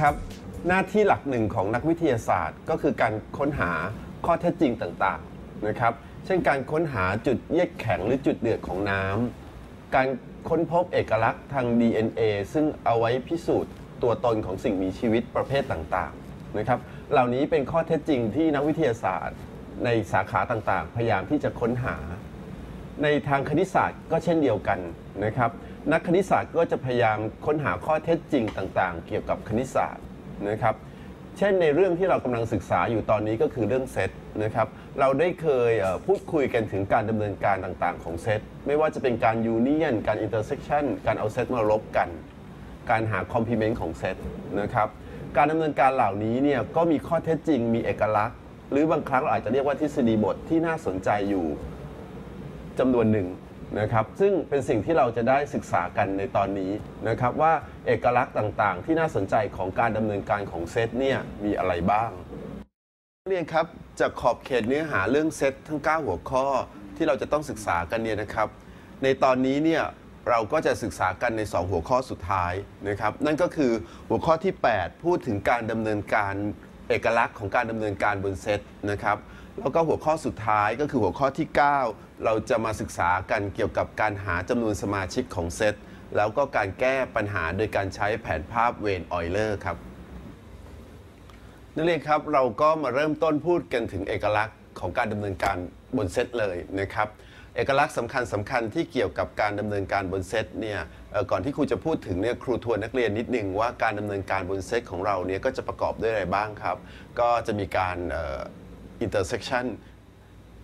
ครับ หน้าที่หลักหนึ่งของนักวิทยาศาสตร์ ก็คือการค้นหาข้อเท็จจริงต่างๆนะครับ เช่นการค้นหาจุดเยือกแข็งหรือจุดเดือดของน้ำการค้นพบเอกลักษณ์ทาง DNA ซึ่งเอาไว้พิสูจน์ ตัวตนของสิ่งมีชีวิตประเภทต่างๆนะครับ เหล่านี้เป็นข้อเท็จจริงที่นักวิทยาศาสตร์ ในสาขาต่างๆ พยายามที่จะค้นหา ในทางคณิตศาสตร์ก็เช่นเดียวกันนะครับ นักคณิตศาสตร์ก็จะพยายามค้นหาข้อเท็จจริงต่างๆ เกี่ยวกับคณิตศาสตร์นะครับ เช่นในเรื่องที่เรากำลังศึกษาอยู่ตอนนี้ก็คือเรื่องเซตนะครับ เราได้เคยพูดคุยกันถึงการดำเนินการต่างๆ ของเซตไม่ว่าจะเป็นการยูเนียนการอินเตอร์เซ็กชันการเอาเซตมาลบกัน การหาคอมพลีเมนต์ของเซตนะครับ การดำเนินการเหล่านี้เนี่ยก็มีข้อเท็จจริง มีเอกลักษณ์ หรือบางครั้งเราอาจจะเรียกว่าทฤษฎีบทที่น่าสนใจอยู่จำนวนหนึ่ง นะครับซึ่งเป็นสิ่งที่เราจะได้ศึกษากันในตอนนี้นะครับว่าเอกลักษณ์ต่างๆ ที่น่าสนใจของการดำเนินการของเซตเนี่ยมีอะไรบ้างเรียนครับจากขอบเขตเนื้อหาเรื่องเซตทั้ง 9 หัวข้อที่เราจะต้องศึกษากันเนี่ยนะครับ ในตอนนี้เนี่ยเราก็จะศึกษากันใน 2 หัวข้อสุดท้ายนะครับ นั่นก็คือหัวข้อที่ 8 พูดถึงการดำเนินการเอกลักษณ์ของการดำเนินการบนเซตนะครับ แล้วก็หัวข้อสุดท้ายก็คือหัวข้อที่ 9 เราจะมาศึกษากันเกี่ยวกับการหาจำนวนสมาชิกของเซตแล้วก็การแก้ปัญหาโดยการใช้แผนภาพเวนออยเลอร์ครับนักเรียนครับเราก็มาเริ่มต้นพูดกันถึงเอกลักษณ์ของการดำเนินการบนเซตเลยนะครับเอกลักษณ์สำคัญสำคัญที่เกี่ยวกับการดำเนินการบนเซตเนี่ยก่อนที่ครูจะพูดถึงเนี่ยครูทวนนักเรียนนิดนึงว่าการดำเนินการบนเซตของเราเนี่ยก็จะประกอบด้วยอะไรบ้างครับ ก็จะมีการ intersection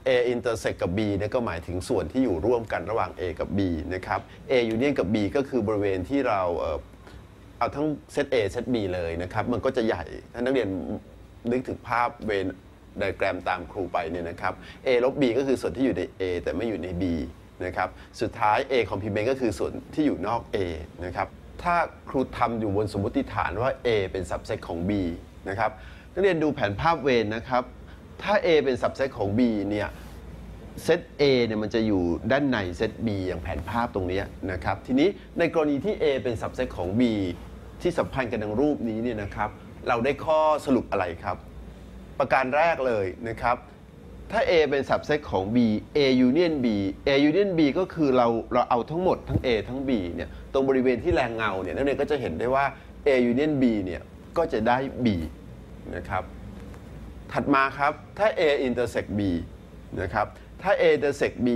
A intersect กับ B เนี่ยก็หมายถึงส่วนที่อยู่ร่วมกันระหว่าง A กับ B นะครับ A union กับ B ก็คือบริเวณที่เราเออเอาทั้งเซต A เซต B เลยนะครับ มันก็จะใหญ่ ถ้านักเรียนนึกถึงภาพเวนไดแกรมตามครูไปเนี่ยนะครับ A ลบ B ก็คือส่วนที่อยู่ใน A แต่ไม่อยู่ใน B นะครับ สุดท้าย A complement ก็คือส่วนที่อยู่นอก A นะครับ ถ้าครูทำอยู่บนสมมติฐานว่า A เป็น subset ของ B นะครับ นักเรียนดูแผนภาพเวนนะครับ ถ้า A เป็น subset ของ B เนี่ยเซต A เนี่ยมันจะอยู่ด้านในเซต B อย่างแผนภาพตรงนี้นะครับ ทีนี้ในกรณีที่ A เป็น subset ของ B ที่สัมพันธ์กันดังรูปนี้เนี่ยนะครับ เราได้ข้อสรุปอะไรครับ ประการแรกเลยนะครับ ถ้า A เป็น subset ของ B A union B A union B ก็คือเราเราเอาทั้งหมดทั้ง A ทั้ง B เนี่ยตรงบริเวณที่แรงเงาเนี่ยนักเรียนก็จะเห็นได้ว่า A union B เนี่ยก็จะได้ B นะครับ ถัดมาครับถ้า A intersect B นะครับถ้า A intersect B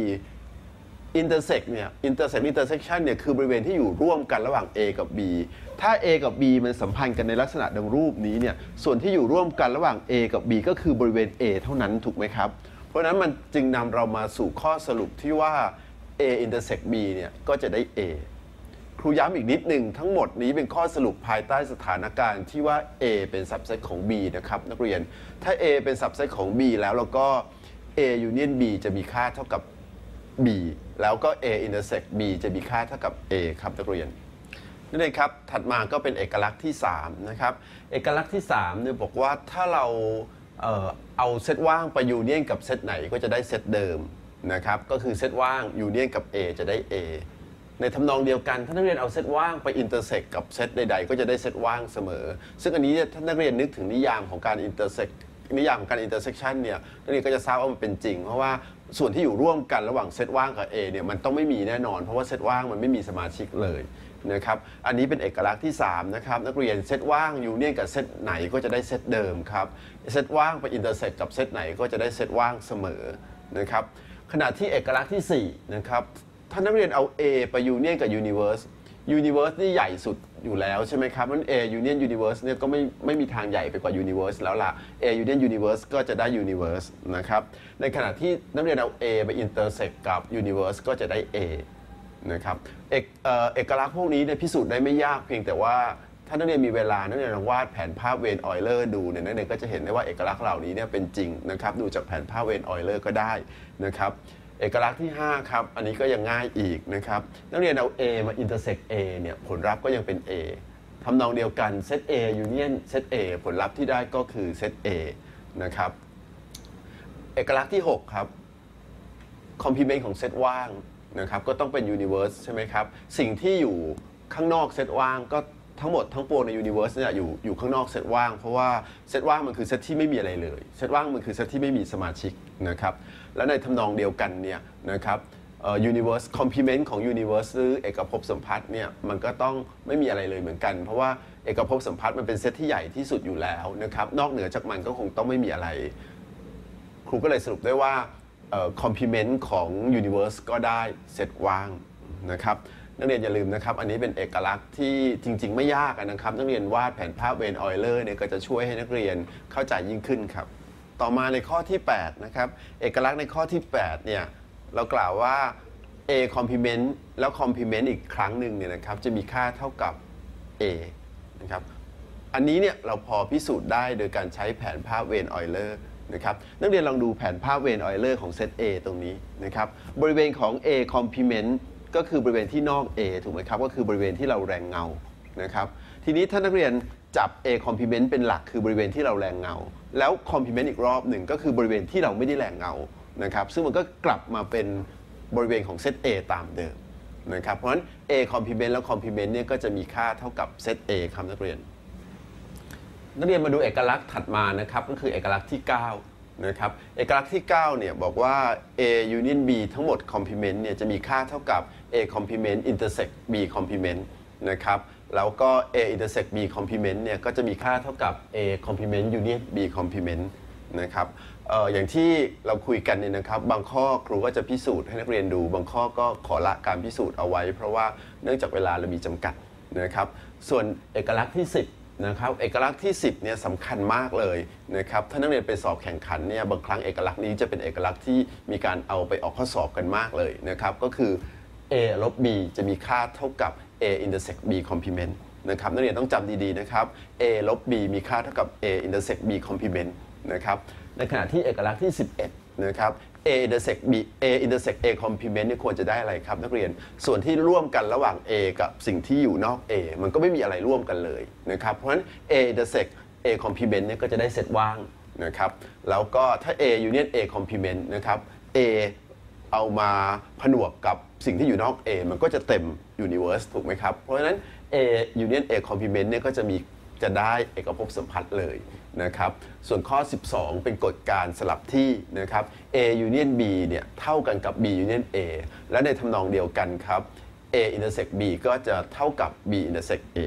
intersect เนี่ย intersect intersection เนี่ยคือบริเวณที่อยู่ร่วมกันระหว่าง A กับ B ถ้า A กับ B มันสัมพันธ์กันในลักษณะดังรูปนี้เนี่ยส่วนที่อยู่ร่วมกันระหว่าง A กับ B ก็คือบริเวณ A เท่านั้นถูกไหมครับ เพราะนั้นมันจึงนำเรามาสู่ข้อสรุปที่ว่า A intersect B เนี่ยก็จะได้ A ครูย้ำอีกนิดหนึ่งทั้งหมดนี้เป็นข้อสรุปภายใต้สถานการณ์ที่ว่า A เป็น subset ของ B นะครับ นักเรียนถ้า A เป็น subset ของ B แล้วเราก็ A union B จะมีค่าเท่ากับ B แล้วก็ A intersect B จะมีค่าเท่ากับ A ครับนักเรียนนั่นเองครับถัดมาก็เป็นเอกลักษณ์ที่3นะครับเอกลักษณ์ที่3เนี่ยบอกว่าถ้าเราเออเอาเซตว่างไปยูเนียนกับเซตไหนก็จะได้เซตเดิมนะครับก็คือเซตว่างยูเนียนกับ A จะได้ A ในทำนองเดียวกัน ถ้านักเรียนเอาเซตว่างไป intersect กับเซตใด ๆ ก็จะได้เซตว่างเสมอ ซึ่งอันนี้เนี่ยถ้านักเรียนนึกถึงนิยามของการ intersect นิยามของการอินเตอร์เซ t ชันเนี่ยนักเรียนก็จะทราบว่ามันเป็นจริง เพราะว่าส่วนที่อยู่ร่วมกันระหว่างเซตว่างกับ A เนี่ยมันต้องไม่มีแน่นอน เพราะว่าเซตว่างมันไม่มีสมาชิกเลยนะครับ อันนี้เป็นเอกลักษณ์ที่ 3 นะครับ นักเรียนเซตว่าง union กับเซตไหนก็จะได้เซตเดิมครับ เซตว่างไป intersect กับเซตไหนก็จะได้เซตว่างเสมอนะครับ ขณะที่เอกลักษณ์ที่4นะครับ ถ้านักเรียนเอา A ไปยูเนียนกับ Universe Universe นี่ใหญ่สุดอยู่แล้วใช่ไหมครับมัน A Union Universe เนี่ยก็ไม่ไม่มีทางใหญ่ไปกว่า Universe แล้วล่ะ A Union Universe ก็จะได้ Universe นะครับ ในขณะที่นักเรียนเอา A ไป intersect กับ Universe ก็จะได้ A นะครับเอกเอเอกลักษณ์พวกนี้เนี่ยพิสูจน์ได้ไม่ยากเพียงแต่ว่าถ้านักเรียนมีเวลานักเรียนลองวาดแผนภาพเวนออยเลอร์ดูเนี่ยนักเรียนก็จะเห็นได้ว่าเอกลักษณ์เหล่านี้เนี่ยเป็นจริงนะครับดูจากแผนภาพเวนออยเลอร์ก็ได้นะครับ เอกลักษณ์ที่ 5 ครับ อันนี้ก็ยังง่ายอีกนะครับ นักเรียนเอา A มา intersect A เนี่ยผลลัพธ์ก็ยังเป็น A ทำนองเดียวกันเซต A union เซต A ผลลัพธ์ที่ได้ก็คือเซต A นะครับ เอกลักษณ์ที่ 6 ครับ complement ของเซตว่างนะครับก็ต้องเป็น universe ใช่ไหมครับ สิ่งที่อยู่ข้างนอกเซตว่างก็ทั้งหมดทั้งปวงใน universe เนี่ยอยู่อยู่ข้างนอกเซตว่าง เพราะว่าเซตว่างมันคือเซตที่ไม่มีอะไรเลย เซตว่างมันคือเซตที่ไม่มีสมาชิกนะครับ และในทำนองเดียวกันเนี่ยนะครับ universe complement ของ universe หรือเอกภพสัมพัทธ์เนี่ยมันก็ต้องไม่มีอะไรเลยเหมือนกัน เพราะว่าเอกภพสัมพัทธ์มันเป็นเซตที่ใหญ่ที่สุดอยู่แล้วนะครับนอกเหนือจากมันก็คงต้องไม่มีอะไร ครูก็เลยสรุปได้ว่าคอมพลีเมนต์ของ Universe ก็ได้เซตว่างนะครับนักเรียนอย่าลืมนะครับอันนี้เป็นเอกลักษณ์ที่จริง ๆ ไม่ยากนะครับ นักเรียนวาดแผนภาพเวนออยเลอร์เนี่ยก็จะช่วยให้นักเรียนเข้าใจยิ่งขึ้นครับ ต่อมาในข้อที่ 8 นะครับ เอกลักษณ์ในข้อที่ 8 เนี่ย เรากล่าวว่า A complement แล้ว complement อีกครั้งหนึ่งเนี่ยนะครับ จะมีค่าเท่ากับ A นะครับ อันนี้เนี่ยเราพอพิสูจน์ได้โดยการใช้แผนภาพเวนออยเลอร์นะครับนักเรียนลองดูแผนภาพเวนออยเลอร์ของเซต A ตรงนี้นะครับ บริเวณของ A complement ก็คือบริเวณที่นอก A ถูกไหมครับ ก็คือบริเวณที่เราแรงเงานะครับ ทีนี้ถ้านักเรียน จับ A complement เป็นหลักคือบริเวณที่เราแรงเงา แล้ว complement อีกรอบหนึ่งก็คือบริเวณที่เราไม่ได้แรงเงานะครับซึ่งมันก็กลับมาเป็นบริเวณของเซต A ตามเดิมนะครับเพราะฉะนั้น A complement แล้ว complement เนี่ยก็จะมีค่าเท่ากับเซต A ครับนักเรียน นักเรียนมาดูเอกลักษณ์ถัดมานะครับก็คือเอกลักษณ์ที่ 9 นะครับเอกลักษณ์ที่ 9 เนี่ยบอกว่า A union B ทั้งหมด complement เนี่ยจะมีค่าเท่ากับ A complement intersect B complement นะครับ แล้วก็ A intersect B complement เนี่ยก็จะมีค่าเท่ากับ A complement union B complement นะครับอออย่างที่เราคุยกันเนี่ยนะครับ บางข้อครูก็จะพิสูจน์ให้นักเรียนดู บางข้อก็ขอละการพิสูจน์เอาไว้ เพราะว่าเนื่องจากเวลาเรามีจำกัดนะครับ ส่วนเอกลักษณ์ที่ 10นะครับ เอกลักษณ์ที่ 10เนี่ยสำคัญมากเลยนะครับ ถ้านักเรียนไปสอบแข่งขันเนี่ยบางครั้งเอกลักษณ์นี้จะเป็นเอกลักษณ์ที่มีการเอาไปออกข้อสอบกันมากเลยนะครับ ก็คือ a ลบ b จะมีค่าเท่ากับ a intersect b complement นะครับนักเรียนต้องจำดีๆนะครับ a ลบ b มีค่าเท่ากับ a intersect b complement นะครับในขณะที่เอกลักษณ์ที่ 11 นะครับ a intersect b a intersect a complement เนี่ยควรจะได้อะไรครับ นักเรียนส่วนที่ร่วมกันระหว่าง a กับสิ่งที่อยู่นอก a มันก็ไม่มีอะไรร่วมกันเลยนะครับเพราะฉะนั้น a intersect a complement เนี่ยก็จะได้เซตว่างนะครับแล้วก็ถ้า a union a complement นะครับ a เอามาผนวกกับสิ่งที่อยู่นอก A มันก็จะเต็ม universe ถูกไหมครับ เพราะฉะนั้น A union A complement เนี่ยก็จะมีจะได้เอกภพสัมพัทธ์เลยนะครับ ส่วนข้อ 12 เป็นกฎการสลับที่นะครับ A union B เนี่ยเท่ากันกับ B union A และในทำนองเดียวกันครับ A intersect B ก็จะเท่ากับ B intersect A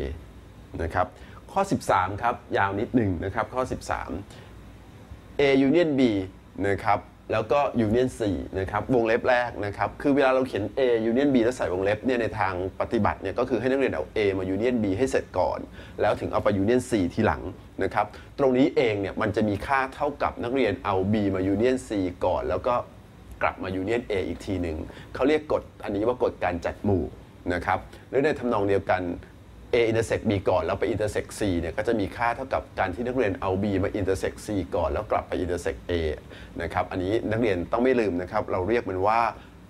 นะครับข้อ 13 ครับ ยาวนิดหนึ่งนะครับ ข้อ 13 A union B นะครับ แล้วก็ union C นะครับวงเล็บแรกนะครับคือเวลาเราเขียน A union B แล้วใส่วงเล็บเนี่ยในทางปฏิบัติเนี่ยก็คือให้นักเรียนเอา A มา union B ให้เสร็จก่อน แล้วถึงเอาไป union C ทีหลังนะครับตรงนี้เองเนี่ยมันจะมีค่าเท่ากับนักเรียนเอา B มา union C ก่อน แล้วก็กลับมา union A อีกทีหนึ่งเขาเรียกกฎอันนี้ว่ากฎการจัดหมู่นะครับหรือในทำนองเดียวกัน A intersect B ก่อนแล้วไป intersect C เนี่ยก็จะมีค่าเท่ากับการที่นักเรียนเอา B มา intersect C ก่อนแล้วกลับไป intersect A นะครับอันนี้นักเรียนต้องไม่ลืมนะครับ เราเรียกมันว่า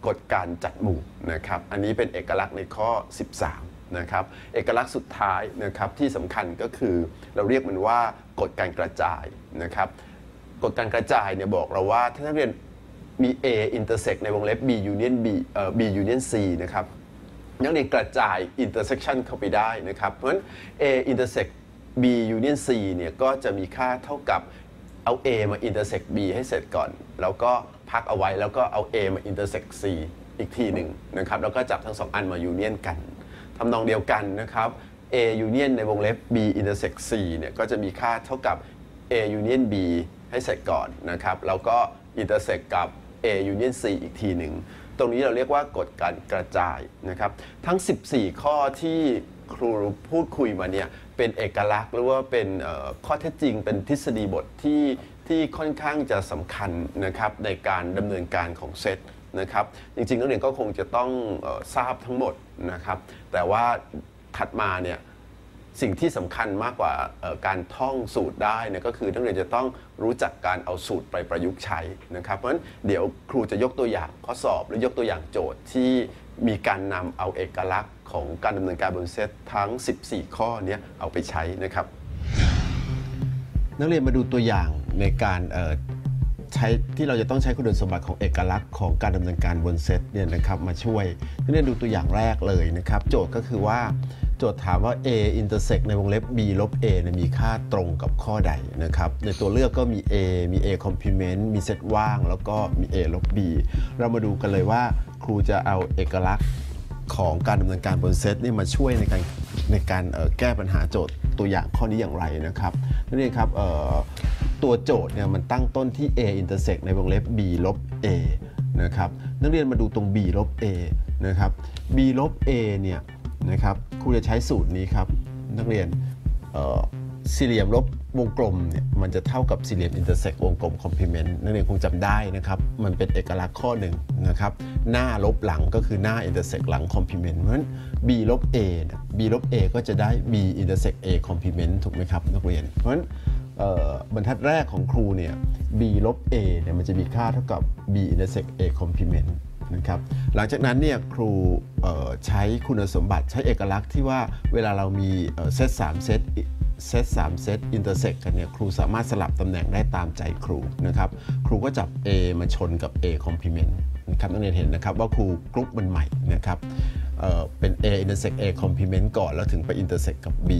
กฎการจัดหมู่นะครับอันนี้เป็นเอกลักษณ์ในข้อ 13นะครับเอกลักษณ์สุดท้ายนะครับที่สำคัญก็คือเราเรียกมันว่ากฎการกระจายนะครับกฎการกระจายเนี่ยบอกเราว่าถ้านักเรียนมี A intersect ในวงเล็บ B union B เอ่อ B union C นะครับ นักเรียนกระจาย intersection เข้าไปได้นะครับ เพราะฉะนั้น A intersect B union C เนี่ยก็จะมีค่าเท่ากับเอา A มา intersect B ให้เสร็จก่อน แล้วก็พักเอาไว้แล้วก็เอา A มา intersect C อีกทีหนึ่งนะครับแล้วก็จับทั้งสองอันมา union กันทำนองเดียวกันนะครับ A union ในวงเล็บ B intersect C เนี่ยก็จะมีค่าเท่ากับ A union B ให้เสร็จก่อนนะครับแล้วก็ intersect กับ A union C อีกทีหนึ่ง ตรงนี้เราเรียกว่ากฎการกระจายนะครับ ทั้ง 14 ข้อที่ครูพูดคุยมาเนี่ยเป็นเอกลักษณ์หรือว่าเป็นข้อเท็จจริง เป็นทฤษฎีบทที่ที่ค่อนข้างจะสำคัญนะครับในการดำเนินการของเซตนะครับ จริงๆนักเรียนก็คงจะต้องออทราบทั้งหมดนะครับ แต่ว่าถัดมาเนี่ย สิ่งที่สำคัญมากกว่าการท่องสูตรได้เนี่ยก็คือนักเรียนจะต้องรู้จักการเอาสูตรไปประยุกต์ใช้นะครับเพราะฉะนั้นเดี๋ยวครูจะยกตัวอย่างข้อสอบหรือยกตัวอย่างโจทย์ที่มีการนำเอาเอกลักษณ์ของการดำเนินการบนเซตทั้ง 14 ข้อเนี้เอาไปใช้นะครับ นักเรียนมาดูตัวอย่างในการใช้ที่เราจะต้องใช้คุณสมบัติของเอกลักษณ์ของการดำเนินการบนเซตเนี่ยนะครับมาช่วยนักเรียนดูตัวอย่างแรกเลยนะครับ โจทย์ก็คือว่า โจทย์ถามว่า a intersect ในวงเล็บ b ลบ a เนี่ยมีค่าตรงกับข้อใดนะครับ ในตัวเลือกก็มี a มี a complement มีเซตว่าง แล้วก็มี a ลบ b เรามาดูกันเลยว่าครูจะเอาเอกลักษณ์ของการดำเนินการบนเซตนี่มาช่วยในการในการแก้ปัญหาโจทย์ตัวอย่างข้อนี้อย่างไรนะครับนั่นเองครับตัวโจทย์เนี่ยมันตั้งต้นที่ a intersect ในวงเล็บ b ลบ a นะครับนักเรียนมาดูตรง b ลบ a นะครับ b ลบ a เนี่ย นะครับครูจะใช้สูตรนี้ครับนักเรียนสี่เหลี่ยมลบวงกลมเนี่ยมันจะเท่ากับสี่เหลี่ยม intersect วงกลม complement นักเรียนคงจำได้นะครับมันเป็นเอกลักษณ์ข้อหนึ่งนะครับหน้าลบหลังก็คือหน้า intersect หลัง complement เพราะฉะนั้น b ลบ a เนี่ย b ลบ a ก็จะได้ b อินเตอร์เซก a คอมพลีเมนต์ถูกไหมครับนักเรียน เพราะฉะนั้นบรรทัดแรกของครูเนี่ย b ลบ a เนี่ยมันจะมีค่าเท่ากับ b อินเตอร์เซก a คอมพลีเมนต์ นะครับหลังจากนั้นเนี่ยครูใช้คุณสมบัติใช้เอกลักษณ์ที่ว่าเวลาเรามีเอ่อเซต3เซตเซต3เซต intersect กันเนี่ยครูสามารถสลับตำแหน่งได้ตามใจครูนะครับครูก็จับ A มาชนกับ A complement นะครับนักเรียนเห็นนะครับว่าครูกรุ๊ปมันใหม่นะครับเป็น A intersect A complement ก่อน แล้วถึงไป intersect กับ B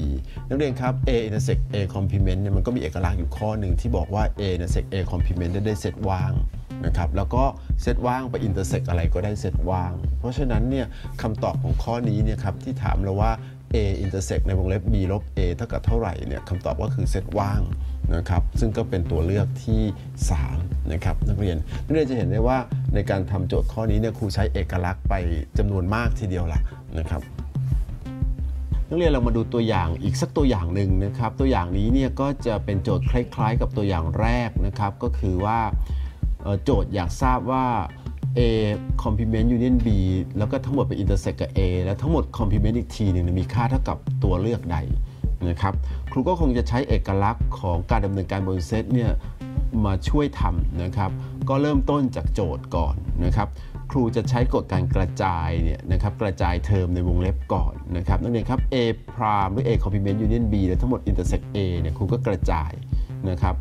นักเรียนครับ A intersect A complement เนี่ยมันก็มีเอกลักษณ์อยู่ข้อหนึ่งที่บอกว่า A intersect A complement ได้ได้เซตว่าง นะครับแล้วก็เซตว่างไป intersect อะไรก็ได้เซตว่าง เพราะฉะนั้นเนี่ยคำตอบของข้อนี้เนี่ยครับที่ถามเราว่า a intersect ในวงเล็บ b ลบ a เท่ากับเท่าไหร่เนี่ยคำตอบก็คือเซตว่างนะครับซึ่งก็เป็นตัวเลือกที่ 3 นะครับนักเรียนนักเรียนจะเห็นได้ว่าในการทำโจทย์ข้อนี้เนี่ยครูใช้เอกลักษณ์ไปจำนวนมากทีเดียวละนะครับนักเรียนเรามาดูตัวอย่างอีกสักตัวอย่างหนึ่งนะครับ ตัวอย่างนี้เนี่ยก็จะเป็นโจทย์คล้าย ๆ กับตัวอย่างแรกนะครับ ก็คือว่า โจทย์อยากทราบว่า A complement union B แล้วก็ทั้งหมดเป็น intersect กับ A แล้วทั้งหมด complement อีกทีหนึ่งมีค่าเท่ากับตัวเลือกใดนะครับครูก็คงจะใช้เอกลักษณ์ของการดำเนินการบนเซตเนี่ยมาช่วยทำนะครับ ก็เริ่มต้นจากโจทย์ก่อนนะครับครูจะใช้กฎการกระจายเนี่ยนะครับกระจายเทอมในวงเล็บก่อนนะครับนักเรียนครับ A prime หรือ A complement union B และทั้งหมด intersect A เนี่ยครูก็กระจายนะครับ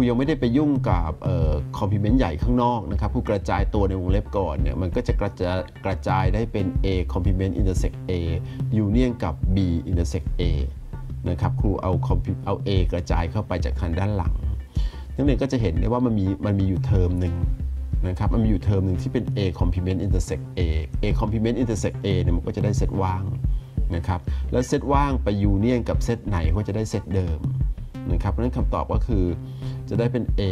รูยังไม่ได้ไปยุ่งกับเอ่อ complement ใหญ่ข้างนอกนะครับครูกระจายตัวในวงเล็บก่อนเนี่ยมันก็จะกระจายกระจายได้เป็น A complement intersect A union กับ B intersect A นะครับครูเอา compu- เอา A กระจายเข้าไปจากทางด้านหลังนักเรียนก็จะเห็นได้ว่ามันมีมันมีอยู่เทอมหนึ่งนะครับมันมีอยู่เทอมหนึ่งที่เป็น A complement intersect A A complement intersect A เนี่ยมันก็จะได้เซตว่างนะครับแล้วเซตว่างไปยูเนียนกับเซตไหนก็จะได้เซตเดิม นะครับเพราะฉะนั้นคำตอบก็คือจะได้เป็น A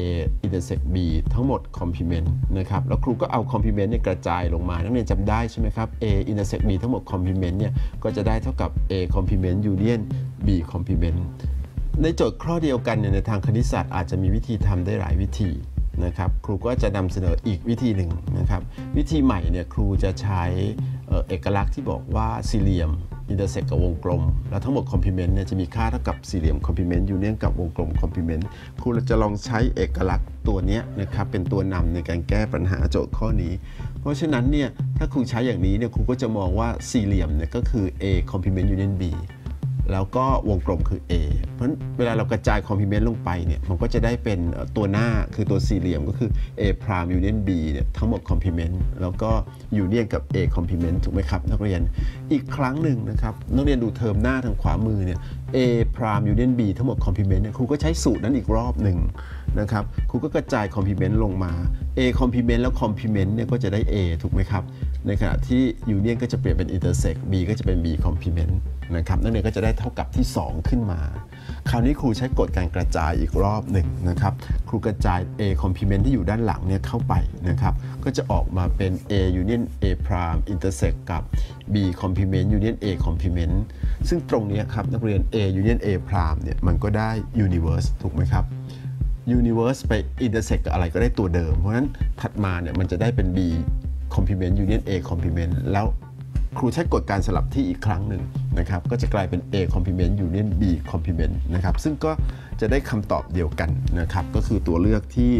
intersect B ทั้งหมด complement นะครับแล้วครูก็เอา complement เนี่ยกระจายลงมา นักเรียนจำได้ใช่ไหมครับ A intersect B ทั้งหมด complement เนี่ยก็จะได้เท่ากับ A complement union B complement ในโจทย์ข้อเดียวกันเนี่ยในทางคณิตศาสตร์อาจจะมีวิธีทำได้หลายวิธีนะครับครูก็จะนำเสนออีกวิธีหนึ่งนะครับวิธีใหม่เนี่ยครูจะใช้เอ่อเอกลักษณ์ที่บอกว่าสี่เหลี่ยม intersect กับวงกลม แล้วทั้งหมด complement เนี่ยจะมีค่าเท่ากับสี่เหลี่ยม complement union กับวงกลม complementครูจะลองใช้เอกลักษณ์ตัวนี้นะครับเป็นตัวนำในการแก้ปัญหาโจทย์ข้อนี้ เพราะฉะนั้นเนี่ยถ้าครูใช้อย่างนี้เนี่ยครูก็จะมองว่าสี่เหลี่ยมเนี่ยก็คือ A complement union B แล้วก็วงกลมคือ A เพราะฉะนั้นเวลาเรากระจายคอมพลีเมนต์ลงไปเนี่ยมันก็จะได้เป็นตัวหน้าคือตัวสี่เหลี่ยมก็คือ A prime union B เนี่ยทั้งหมดคอมพลีเมนต์แล้วก็ยูเนียนกับ A complement ถูกไหมครับ นักเรียนอีกครั้งหนึ่งนะครับ นักเรียนดูเทอมหน้าทางขวามือเนี่ย A prime union B ทั้งหมดคอมพลีเมนต์เนี่ยครูก็ใช้สูตรนั้นอีกรอบหนึ่ง นะครับครูก็กระจายคอมพลีเมนต์ลงมา A complement แล้ว complement เนี่ยก็จะได้ A ถูกไหมครับ ในขณะที่ยูเนียนก็จะเปลี่ยนเป็น intersect B ก็จะเป็น B complement นะครับนักเรียนก็จะได้เท่ากับที่ 2 ขึ้นมา คราวนี้ครูใช้กฎการกระจายอีกรอบหนึ่งนะครับครูกระจาย A complement ที่อยู่ด้านหลังเนี่ยเข้าไปนะครับก็จะออกมาเป็น A union A prime intersect กับ B complement union A complement ซึ่งตรงนี้ครับนักเรียน A union A prime เนี่ยมันก็ได้ universe ถูกไหมครับ universe ไป intersect กับอะไรก็ได้ตัวเดิม เพราะฉะนั้นถัดมาเนี่ยมันจะได้เป็น B complement union A complement แล้วครูใช้กฎการสลับที่อีกครั้งหนึ่งนะครับ ก็จะกลายเป็น A complement union B complement นะครับ ซึ่งก็จะได้คำตอบเดียวกันนะครับ ก็คือตัวเลือกที่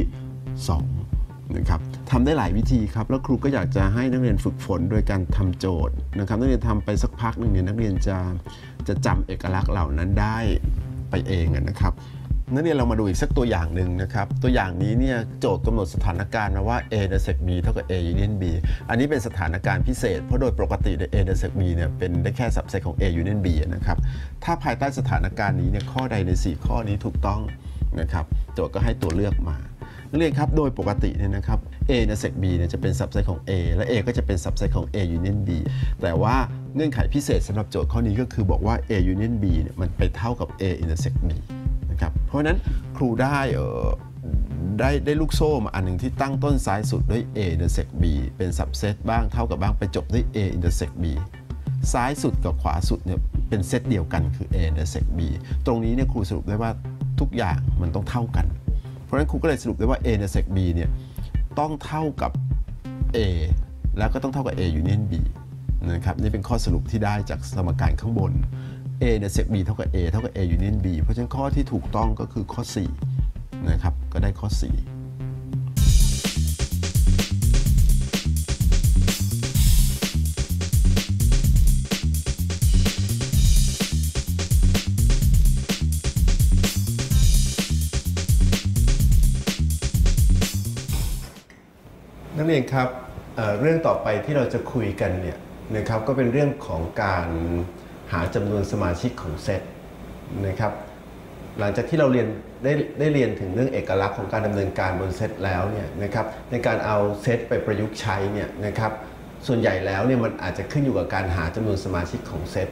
2 นะครับทำได้หลายวิธีครับ แล้วครูก็อยากจะให้นักเรียนฝึกฝนโดยการทำโจทย์นะครับ นักเรียนทำไปสักพักหนึ่งเนี่ยนักเรียนจะจะจำเอกลักษณ์เหล่านั้นได้ไปเองนะครับ นักเรียนเรามาดูอีกสักตัวอย่างหนึ่งนะครับ ตัวอย่างนี้เนี่ยโจทย์กำหนดสถานการณ์มาว่า A เดซ B เท่ากับ A union B อันนี้เป็นสถานการณ์พิเศษ เพราะโดยปกติ A intersect B เนี่ยเป็นได้แค่ subset ของ A union B นะครับ ถ้าภายใต้สถานการณ์นี้เนี่ยข้อใดใน 4 ข้อนี้ถูกต้องนะครับ โจทย์ก็ให้ตัวเลือกมานักเรียนครับโดยปกติเนี่ยนะครับ A intersect B เนี่ยจะเป็น subset ของ A และ A ก็จะเป็น subset ของ A union B แต่ว่าเงื่อนไขพิเศษสำหรับโจทย์ข้อนี้ก็คือบอกว่า A union B เนี่ยมันไปเท่ากับ A intersect B ครับ เพราะฉะนั้นครูได้เออได้ได้ลูกโซ่มาอันหนึ่งที่ตั้งต้นซ้ายสุดด้วย A intersect B เป็น subset บ้างเท่ากับบ้างไปจบด้วย A intersect B ซ้ายสุดกับขวาสุดเนี่ยเป็นเซตเดียวกันคือ A intersect B ตรงนี้เนี่ยครูสรุปได้ว่าทุกอย่างมันต้องเท่ากัน เพราะฉะนั้นครูก็เลยสรุปได้ว่า A intersect B เนี่ยต้องเท่ากับ A แล้วก็ต้องเท่ากับ A union B นะครับนี่เป็นข้อสรุปที่ได้จากสมการข้างบน A เนี่ย sec B เท่ากับ A เท่ากับ A union B เพราะฉะนั้นข้อที่ถูกต้องก็คือข้อ4นะครับก็ได้ข้อ 4นักเรียนครับเเรื่องต่อไปที่เราจะคุยกันเนี่ยนะครับก็เป็นเรื่องของการ หาจำนวนสมาชิกของเซตนะครับหลังจากที่เราเรียนได้ได้เรียนถึงเรื่องเอกลักษณ์ของการดำเนินการบนเซตแล้วเนี่ยนะครับในการเอาเซตไปประยุกต์ใช้เนี่ยนะครับส่วนใหญ่แล้วเนี่ยมันอาจจะขึ้นอยู่กับการหาจำนวนสมาชิกของเซต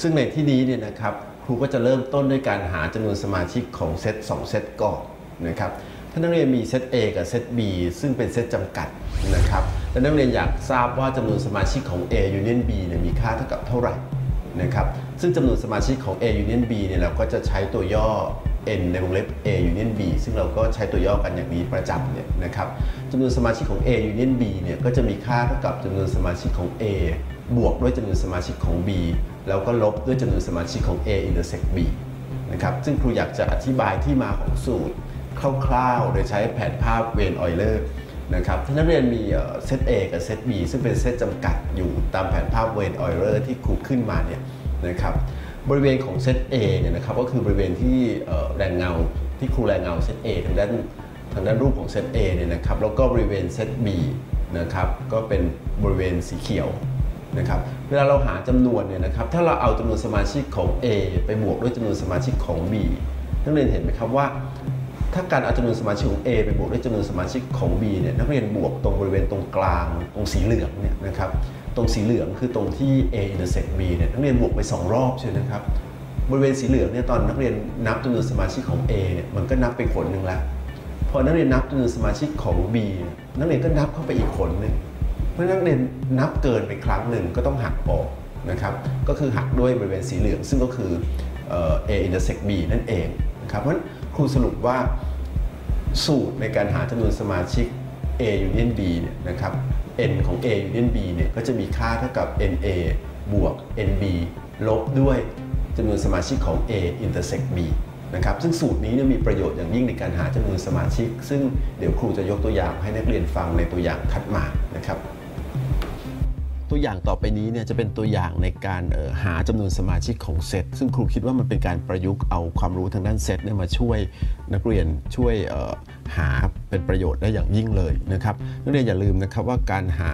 ซึ่งในที่นี้เนี่ยนะครับครูก็จะเริ่มต้นด้วยการหาจำนวนสมาชิกของเซต2เซตก่อนนะครับถ้านักเรียนมีเซต A กับเซต B ซึ่งเป็นเซตจำกัดนะครับและนักเรียนอยากทราบว่าจำนวนสมาชิกของ A Union B เนี่ยมีค่าเท่ากับเท่าไหร่ นะครับซึ่งจำนวนสมาชิกของ A Union B เนี่ยเราก็จะใช้ตัวย่อ n ในวงเล็บ A Union B ซึ่งเราก็ใช้ตัวย่อกันอย่างนี้ประจำเนี่ยนะครับจำนวนสมาชิกของ A Union B เนี่ยก็จะมีค่าเท่ากับจำนวนสมาชิกของ A บวกด้วยจำนวนสมาชิกของ B แล้วก็ลบด้วยจำนวนสมาชิกของ A intersect B นะครับซึ่งครูอยากจะอธิบายที่มาของสูตรคร่าวๆ โดยใช้แผนภาพเวนออยเลอร์ นะครับถ้านักเรียนมีเซต A กับเซต B ซึ่งเป็นเซตจำกัดอยู่ตามแผนภาพเวนออยเลอร์ที่ครูขึ้นมาเนี่ยนะครับบริเวณของเซต A เนี่ยนะครับก็คือบริเวณที่แรงเงาที่ครูแรงเงาเซต A ทางด้านทางด้านรูปของเซต A เนี่ยนะครับแล้วก็บริเวณเซต B นะครับก็เป็นบริเวณสีเขียวนะครับเวลาเราหาจำนวนเนี่ยนะครับถ้าเราเอาจำนวนสมาชิกของ A ไปบวกด้วยจำนวนสมาชิกของ B นักเรียนเห็นไหมครับว่า ถ้าการเอาจำนวนสมาชิกของ A ไปบวกด้วยจำนวนสมาชิกของ B เนี่ยนักเรียนบวกตรงบริเวณตรงกลางตรงสีเหลืองเนี่ยนะครับตรงสีเหลืองคือตรงที่ A intersect B เนี่ยนักเรียนบวกไป 2 รอบใช่ไหมครับบริเวณสีเหลืองเนี่ยตอนนักเรียนนับจำนวนสมาชิกของ A เนี่ยมันก็นับไปขนหนึ่งแล้วพอนักเรียนนับจำนวนสมาชิกของ B นักเรียนก็นับเข้าไปอีกขนหนึ่งเพราะนักเรียนนับเกินไปครั้งหนึ่งก็ต้องหักออกนะครับก็คือหักด้วยบริเวณสีเหลือง ซึ่งก็คือ A intersect B นั่นเองนะครับเพราะฉะนั้นครูสรุปว่า สูตรในการหาจำนวนสมาชิก A union B เนี่ยนะครับ n ของ A union B เนี่ยก็จะมีค่าเท่ากับ NA บวก NB ลบด้วยจำนวนสมาชิกของ A intersect B นะครับ ซึ่งสูตรนี้เนี่ยมีประโยชน์อย่างยิ่งในการหาจำนวนสมาชิก ซึ่งเดี๋ยวครูจะยกตัวอย่างให้นักเรียนฟังในตัวอย่างถัดมานะครับ ตัวอย่างต่อไปนี้เนี่ยจะเป็นตัวอย่างในการหาจำนวนสมาชิกของเซตซึ่งครูคิดว่ามันเป็นการประยุกต์เอาความรู้ทางด้านเซตเนี่ยมาช่วยนักเรียนช่วยหาเป็นประโยชน์ได้อย่างยิ่งเลยนะครับนักเรียนอย่าลืมนะครับว่าการหา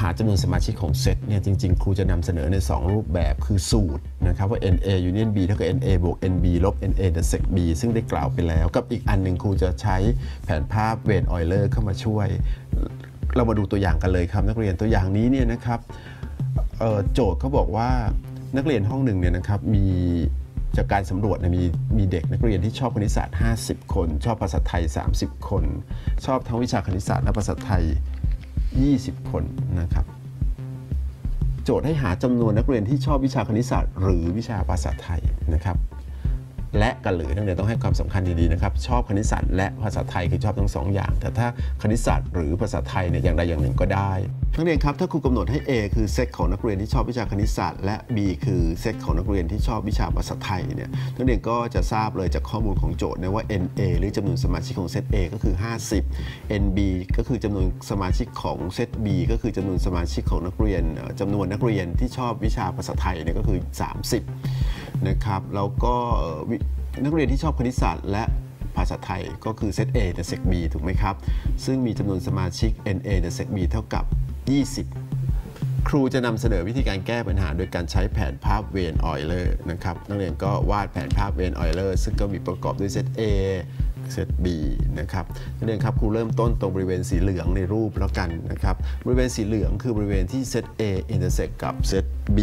หาจำนวนสมาชิกของเซตเนี่ยจริง ๆ ครูจะนำเสนอใน 2 รูปแบบคือสูตรนะครับว่า NA union B เท่ากับ NA บวก NB ลบ NA intersect B ซึ่งได้กล่าวไปแล้ว กับอีกอันหนึ่งครูจะใช้แผนภาพเวนออยเลอร์เข้ามาช่วย เรามาดูตัวอย่างกันเลยครับ นักเรียนตัวอย่างนี้เนี่ยนะครับโจทย์เขาบอกว่านักเรียนห้องหนึ่งเนี่ยนะครับมีจากการสำรวจมีมีเด็กนักเรียนที่ชอบคณิตศาสตร์ 50 คน ชอบภาษาไทย 30 คน ชอบทั้งวิชาคณิตศาสตร์และภาษาไทย 20 คนนะครับ โจทย์ให้หาจำนวนนักเรียนที่ชอบวิชาคณิตศาสตร์ หรือวิชาภาษาไทยนะครับ และกันหรือนักเรียนต้องให้ความสำคัญดีๆนะครับ ชอบคณิตศาสตร์และภาษาไทยคือชอบทั้งสองอย่าง แต่ถ้าคณิตศาสตร์หรือภาษาไทยเนี่ยอย่างใดอย่างหนึ่งก็ได้นักเรียนครับถ้าครูกำหนดให้ A คือเซตของนักเรียนที่ชอบวิชาคณิตศาสตร์และ B คือเซตของนักเรียนที่ชอบวิชาภาษาไทยเนี่ยนักเรียนก็จะทราบเลยจากข้อมูลของโจทย์นะว่า NA หรือจำนวนสมาชิกของเซต A ก็คือ 50 NB ก็คือจำนวนสมาชิกของเซต B ก็คือจำนวนสมาชิกของนักเรียนจำนวนนักเรียนที่ชอบวิชาภาษาไทยเนี่ยก็คือ 30นะครับแล้วก็ นักเรียนที่ชอบคณิตศาสตร์ และภาษาไทยก็คือเซต A แต่เซต B ถูกไหมครับ ซึ่งมีจำนวนสมาชิก N A intersect B เท่ากับ 20 ครูจะนำเสนอวิธีการแก้ปัญหา โดยการใช้แผนภาพเวนออยเลอร์นะครับนักเรียนก็วาดแผนภาพเวนออยเลอร์ซึ่งก็มีประกอบด้วยเซต A เซต B นะครับนักเรียนครับครูเริ่มต้นตรงบริเวณสีเหลืองในรูปแล้วกันนะครับบริเวณสีเหลืองคือบริเวณที่เซต A intersect กับเซต B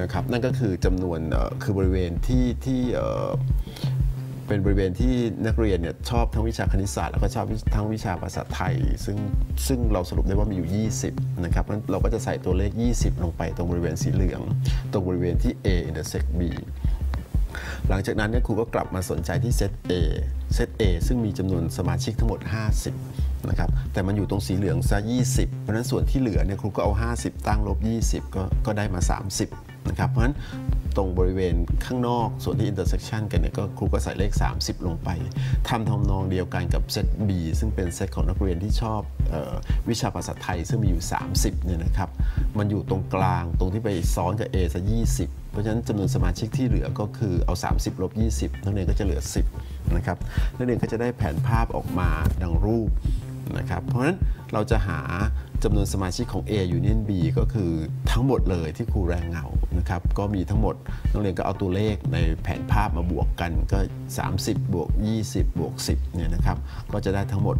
นะครับนั่นก็คือจำนวนคือบริเวณที่ที่เป็นบริเวณที่นักเรียนเนี่ยชอบทั้งวิชาคณิตศาสตร์แล้วก็ชอบทั้งวิชาภาษาไทย ซึ่งซึ่งเราสรุปได้ว่ามีอยู่ 20 นะครับงั้นเราก็จะใส่ตัวเลข 20 ลงไปตรงบริเวณสีเหลือง ตรงบริเวณที่ A intersect B หลังจากนั้นเนี่ยครูก็กลับมาสนใจที่เซต A เซต A ซึ่งมีจำนวนสมาชิกทั้งหมด 50นะครับแต่มันอยู่ตรงสีเหลืองซะ 20 เพราะฉะนั้นส่วนที่เหลือเนี่ยครูก็เอา 50 ตั้งลบ 20 ก็ก็ได้มา 30 นะครับ เพราะฉะนั้นตรงบริเวณข้างนอกส่วนที่ intersection กันเนี่ยก็ครูก็ใส่เลข 30 ลงไปทำทำนองเดียวกันกับเซต B ซึ่งเป็นเซตของนักเรียนที่ชอบออวิชาภาษาไทยซึ่งมีอยู่ 30เนี่ยนะครับมันอยู่ตรงกลางตรงที่ไปซ้อนกับ A ซะ20เพราะฉะนั้นจำนวนสมาชิกที่เหลือก็คือเอา 30ลบ20นักเรียนก็จะเหลือ 10นะครับนักเรียนก็จะได้แผนภาพออกมาดังรูปนะครับเพราะฉะนั้นเราจะหา จำนวนสมาชิกของ A Union B ก็คือทั้งหมดเลยที่ครูแรงเงานะครับก็มีทั้งหมดนักเรียนก็เอาตัวเลขในแผนภาพมาบวกกันก็ 30 บวก 20 บวก 10เนี่ยนะครับก็จะได้ทั้งหมด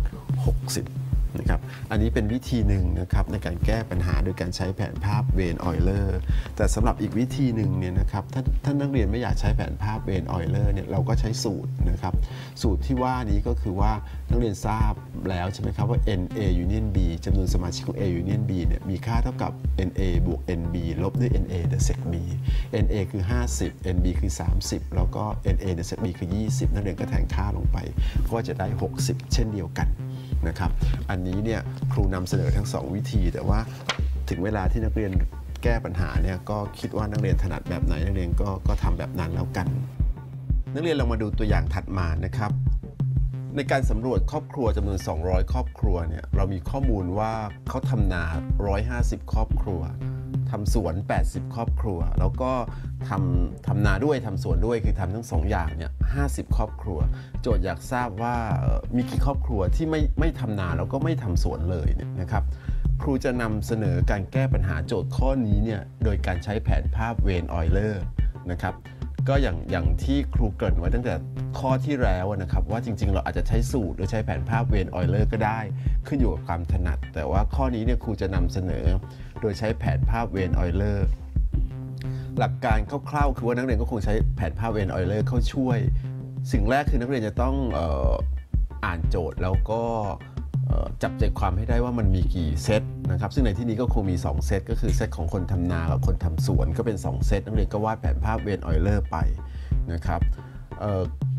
60 นะครับอันนี้เป็นวิธีหนึ่งนะครับในการแก้ปัญหาโดยการใช้แผนภาพเวนออยเลอร์แต่สำหรับอีกวิธีหนึ่งเนี่ยนะครับถ้าท่านนักเรียนไม่อยากใช้แผนภาพเวนออยเลอร์เนี่ยเราก็ใช้สูตรนะครับสูตรที่ว่านี้ก็คือว่านักเรียนทราบแล้วใช่ไหมครับว่า NA union B จำนวนสมาชิกของ A union B เนี่ยมีค่าเท่ากับ NA บวก NB ลบด้วย NA เด sec B NA คือ 50 NB คือ 30 แล้วก็ NA เด sec B คือ 20 นักเรียนก็แทนค่าลงไป ก็จะได้ 60 เช่นเดียวกัน นะครับ อันนี้เนี่ยครูนำเสนอทั้ง 2 วิธี แต่ว่าถึงเวลาที่นักเรียนแก้ปัญหาเนี่ยก็คิดว่านักเรียนถนัดแบบไหนนักเรียนก็ก็ทำแบบนั้นแล้วกัน นักเรียนลองมาดูตัวอย่างถัดมานะครับ ในการสำรวจครอบครัวจำนวน 200 ครอบครัวเนี่ยเรามีข้อมูลว่าเขาทำนา 150 ครอบครัว ทำสวน 80 ครอบครัว แล้วก็ทำทำนาด้วยทำสวนด้วยคือทำทั้งสองอย่างเนี่ย50 ครอบครัว โจทย์อยากทราบว่ามีกี่ครอบครัวที่ไม่ไม่ทำนาแล้วก็ไม่ทำสวนเลยเนี่ยนะครับครูจะนำเสนอการแก้ปัญหาโจทย์ข้อนี้เนี่ยโดยการใช้แผนภาพเวนออยเลอร์นะครับก็อย่างอย่างที่ครูเกริ่นไว้ตั้งแต่ข้อที่แล้วนะครับ ว่าจริง ๆ เราอาจจะใช้สูตรหรือใช้แผนภาพเวนออยเลอร์ก็ได้ ขึ้นอยู่กับความถนัด แต่ว่าข้อนี้เนี่ยครูจะนำเสนอ โดยใช้แผนภาพเวนออยเลอร์หลักการคร่าวๆคือว่านักเรียนก็คงใช้แผนภาพเวนออยเลอร์เข้าช่วย สิ่งแรกคือนักเรียนจะต้องอ่ออ่านโจทย์แล้วก็จับใจความให้ได้ว่ามันมีกี่เซตนะครับ ซึ่งในที่นี้ก็คงมี 2 เซต ก็คือเซตของคนทำนากับคนทำสวนก็เป็น 2 เซตนักเรียนก็วาดแผนภาพเวนออยเลอร์ไปนะครับ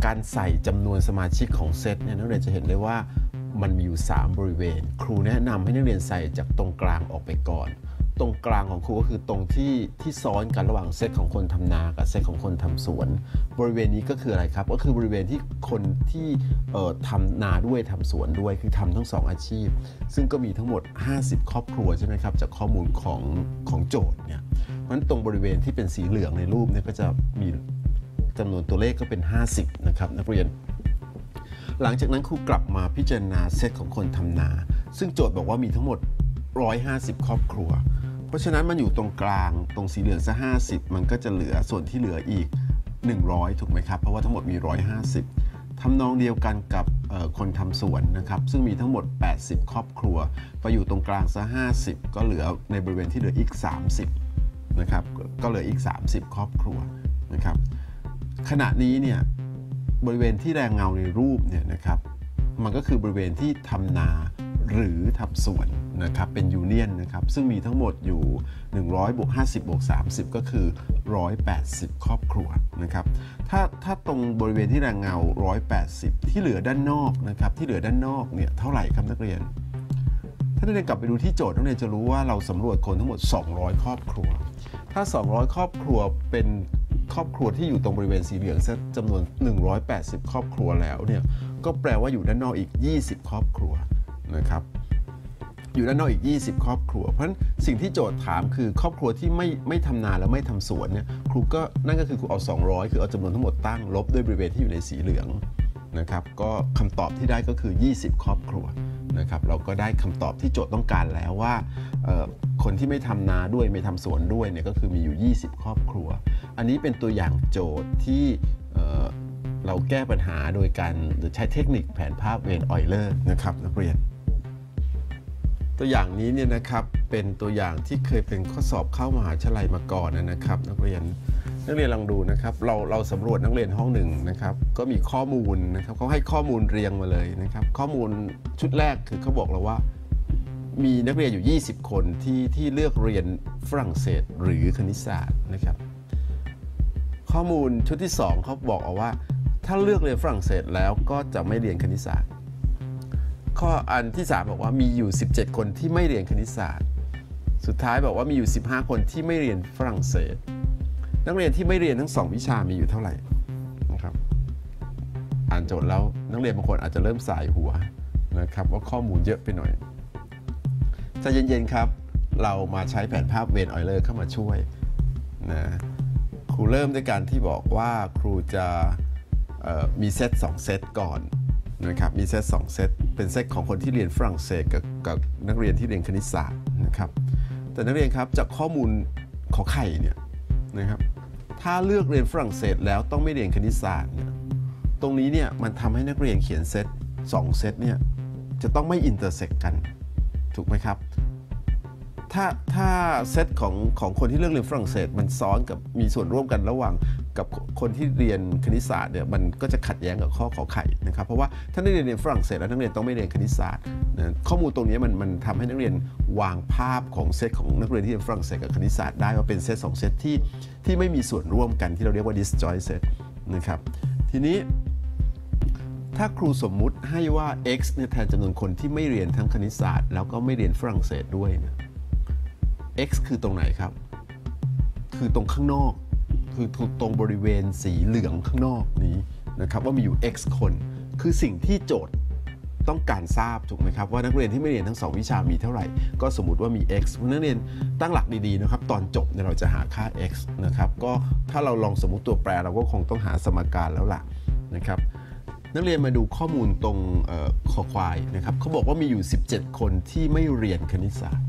การใส่จำนวนสมาชิกของเซตเนี่ยนักเรียนจะเห็นได้ว่ามันมีอยู่ 3 บริเวณ ครูแนะนำให้นักเรียนใส่จากตรงกลางออกไปก่อน ตรงกลางของครูก็คือตรงที่ที่ซ้อนกันระหว่างเซตของคนทำนากับเซตของคนทำสวน บริเวณนี้ก็คืออะไรครับ ก็คือบริเวณที่คนที่เอ่อทำนาด้วยทำสวนด้วยคือทำทั้งสองอาชีพ ซึ่งก็มีทั้งหมด 50 ครอบครัวใช่ไหมครับจากข้อมูลของของโจทย์เนี่ยเพราะฉะนั้นตรงบริเวณที่เป็นสีเหลืองในรูปเนี่ยก็จะมีจำนวนตัวเลขก็เป็น 50 นะครับนักเรียน หลังจากนั้นครูกลับมาพิจารณาเซตของคนทำนา ซึ่งโจทย์บอกว่ามีทั้งหมด 150 ครอบครัว เพราะฉะนั้นมันอยู่ตรงกลางตรงสีเหลืองซะ50 มันก็จะเหลือส่วนที่เหลืออีก 100 ถูกไหมครับ เพราะว่าทั้งหมดมี 150ทำนองเดียวกันกับคนทำสวนนะครับ ซึ่งมีทั้งหมด 80 ครอบครัว ไปอยู่ตรงกลางซะ50 ก็เหลือในบริเวณที่เหลืออีก 30นะครับก็เหลืออีก 30 ครอบครัวนะครับขณะนี้เนี่ยบริเวณที่แรงเงาในรูปเนี่ยนะครับมันก็คือบริเวณที่ทำนาหรือทำสวน นะครับเป็นยูเนียนนะครับซึ่งมีทั้งหมดอยู่ 100บวก50บวก30 ก็คือ 180 ครอบครัวนะครับถ้าถ้าตรงบริเวณที่แรงเงา 180 ที่เหลือด้านนอกนะครับที่เหลือด้านนอกเนี่ยเท่าไหร่ครับนักเรียน ถ้านักเรียนกลับไปดูที่โจทย์นักเรียนจะรู้ว่าเราสำรวจคนทั้งหมด 200 ครอบครัว ถ้า 200 ครอบครัวเป็นครอบครัวที่อยู่ตรงบริเวณสีเหลืองซะจำนวน 180 ครอบครัวแล้วเนี่ยก็แปลว่าอยู่ด้านนอกอีก 20 ครอบครัวนะครับ อยู่ด้านนอกอีก 20 ครอบครัว เพราะฉะนั้นสิ่งที่โจทย์ถามคือครอบครัวที่ไม่ไม่ทำนาแล้วไม่ทำสวนเนี่ยครูก็นั่นก็คือครูเอา 200 คือเอาจำนวนทั้งหมดตั้งลบด้วยบริเวณที่อยู่ในสีเหลืองนะครับก็คำตอบที่ได้ก็คือ 20 ครอบครัวนะครับเราก็ได้คำตอบที่โจทย์ต้องการแล้วว่าคนที่ไม่ทำนาด้วยไม่ทำสวนด้วยเนี่ยก็คือมีอยู่ 20 ครอบครัว อันนี้เป็นตัวอย่างโจทย์ที่เราแก้ปัญหาโดยการใช้เทคนิคแผนภาพเวนออยเลอร์นะครับนักเรียน ตัวอย่างนี้เนี่ยนะครับเป็นตัวอย่างที่เคยเป็นข้อสอบเข้ามหาวิทยาลัยมาก่อนนะครับ นักเรียนนักเรียนลองดูนะครับ เราเราสำรวจนักเรียนห้องหนึ่งนะครับ ก็มีข้อมูลนะครับเขาให้ข้อมูลเรียงมาเลยนะครับ ข้อมูลชุดแรกคือเขาบอกเราว่า มีนักเรียนอยู่ 20 คนที่ที่เลือกเรียนฝรั่งเศสหรือคณิตศาสตร์นะครับ ข้อมูลชุดที่ 2เขาบอกเอาว่า ถ้าเลือกเรียนฝรั่งเศสแล้วก็จะไม่เรียนคณิตศาสตร์ ข้ออันที่ 3 บอกว่ามีอยู่ 17 คนที่ไม่เรียนคณิตศาสตร์ สุดท้ายบอกว่ามีอยู่ 15 คนที่ไม่เรียนฝรั่งเศส นักเรียนที่ไม่เรียนทั้ง2วิชามีอยู่เท่าไหร่นะครับ อ่านโจทย์แล้วนักเรียนบางคนอาจจะเริ่มสายหัวนะครับว่าข้อมูลเยอะไปหน่อยใจเย็นๆครับ เรามาใช้แผนภาพเวนออยเลอร์เข้ามาช่วยนะครูเริ่มด้วยการที่บอกว่าครูจะมีเซต2เซตก่อนนะครับมีเซต2เซต เป็นเซตของคนที่เรียนฝรั่งเศสกับกับนักเรียนที่เรียนคณิตศาสตร์นะครับแต่นักเรียนครับจากข้อมูลขอไข่เนี่ยนะครับถ้าเลือกเรียนฝรั่งเศสแล้วต้องไม่เรียนคณิตศาสตร์เนี่ยตรงนี้เนี่ยมันทำให้นักเรียนเขียนเซต2เซตเนี่ยจะต้องไม่ intersect กันถูกไหมครับถ้าถ้าเซตของของคนที่เลือกเรียนฝรั่งเศสมันซ้อนกับมีส่วนร่วมกันระหว่าง กับคนที่เรียนคณิตศาสตร์เนี่ยมันก็จะขัดแย้งกับข้อขอไข่นะครับเพราะว่าถ้านักเรียนเรียนฝรั่งเศสแล้วนักเรียนต้องไม่เรียนคณิตศาสตร์นะข้อมูลตรงนี้มันมันทำให้นักเรียนวางภาพของเซตของนักเรียนที่เรียนฝรั่งเศสกับคณิตศาสตร์ได้ว่าเป็นเซตสองเซตที่ที่ไม่มีส่วนร่วมกันที่เราเรียกว่า disjoint set นะครับทีนี้ถ้าครูสมมุติให้ว่า x เนี่ยแทนจำนวนคนที่ไม่เรียนทั้งคณิตศาสตร์ แล้วก็ไม่เรียนฝรั่งเศสด้วยเนะ x คือตรงไหนครับ คือตรงข้างนอก คือตรงบริเวณสีเหลืองข้างนอกนี้นะครับว่ามีอยู่ x คน คือสิ่งที่โจทย์ต้องการทราบถูกไหมครับว่านักเรียนที่ไม่เรียนทั้ง 2 วิชามีเท่าไหร่ ก็สมมติว่ามี x นักเรียนตั้งหลักดีๆนะครับตอนจบเนี่ยเราจะหาค่า x นะครับก็ถ้าเราลองสมมติตัวแปรเราก็คงต้องหาสมการแล้วล่ะนะครับนักเรียนมาดูข้อมูลตรงคอควายนะครับเขาบอกว่ามีอยู่ 17 คนที่ไม่เรียนคณิตศาสตร์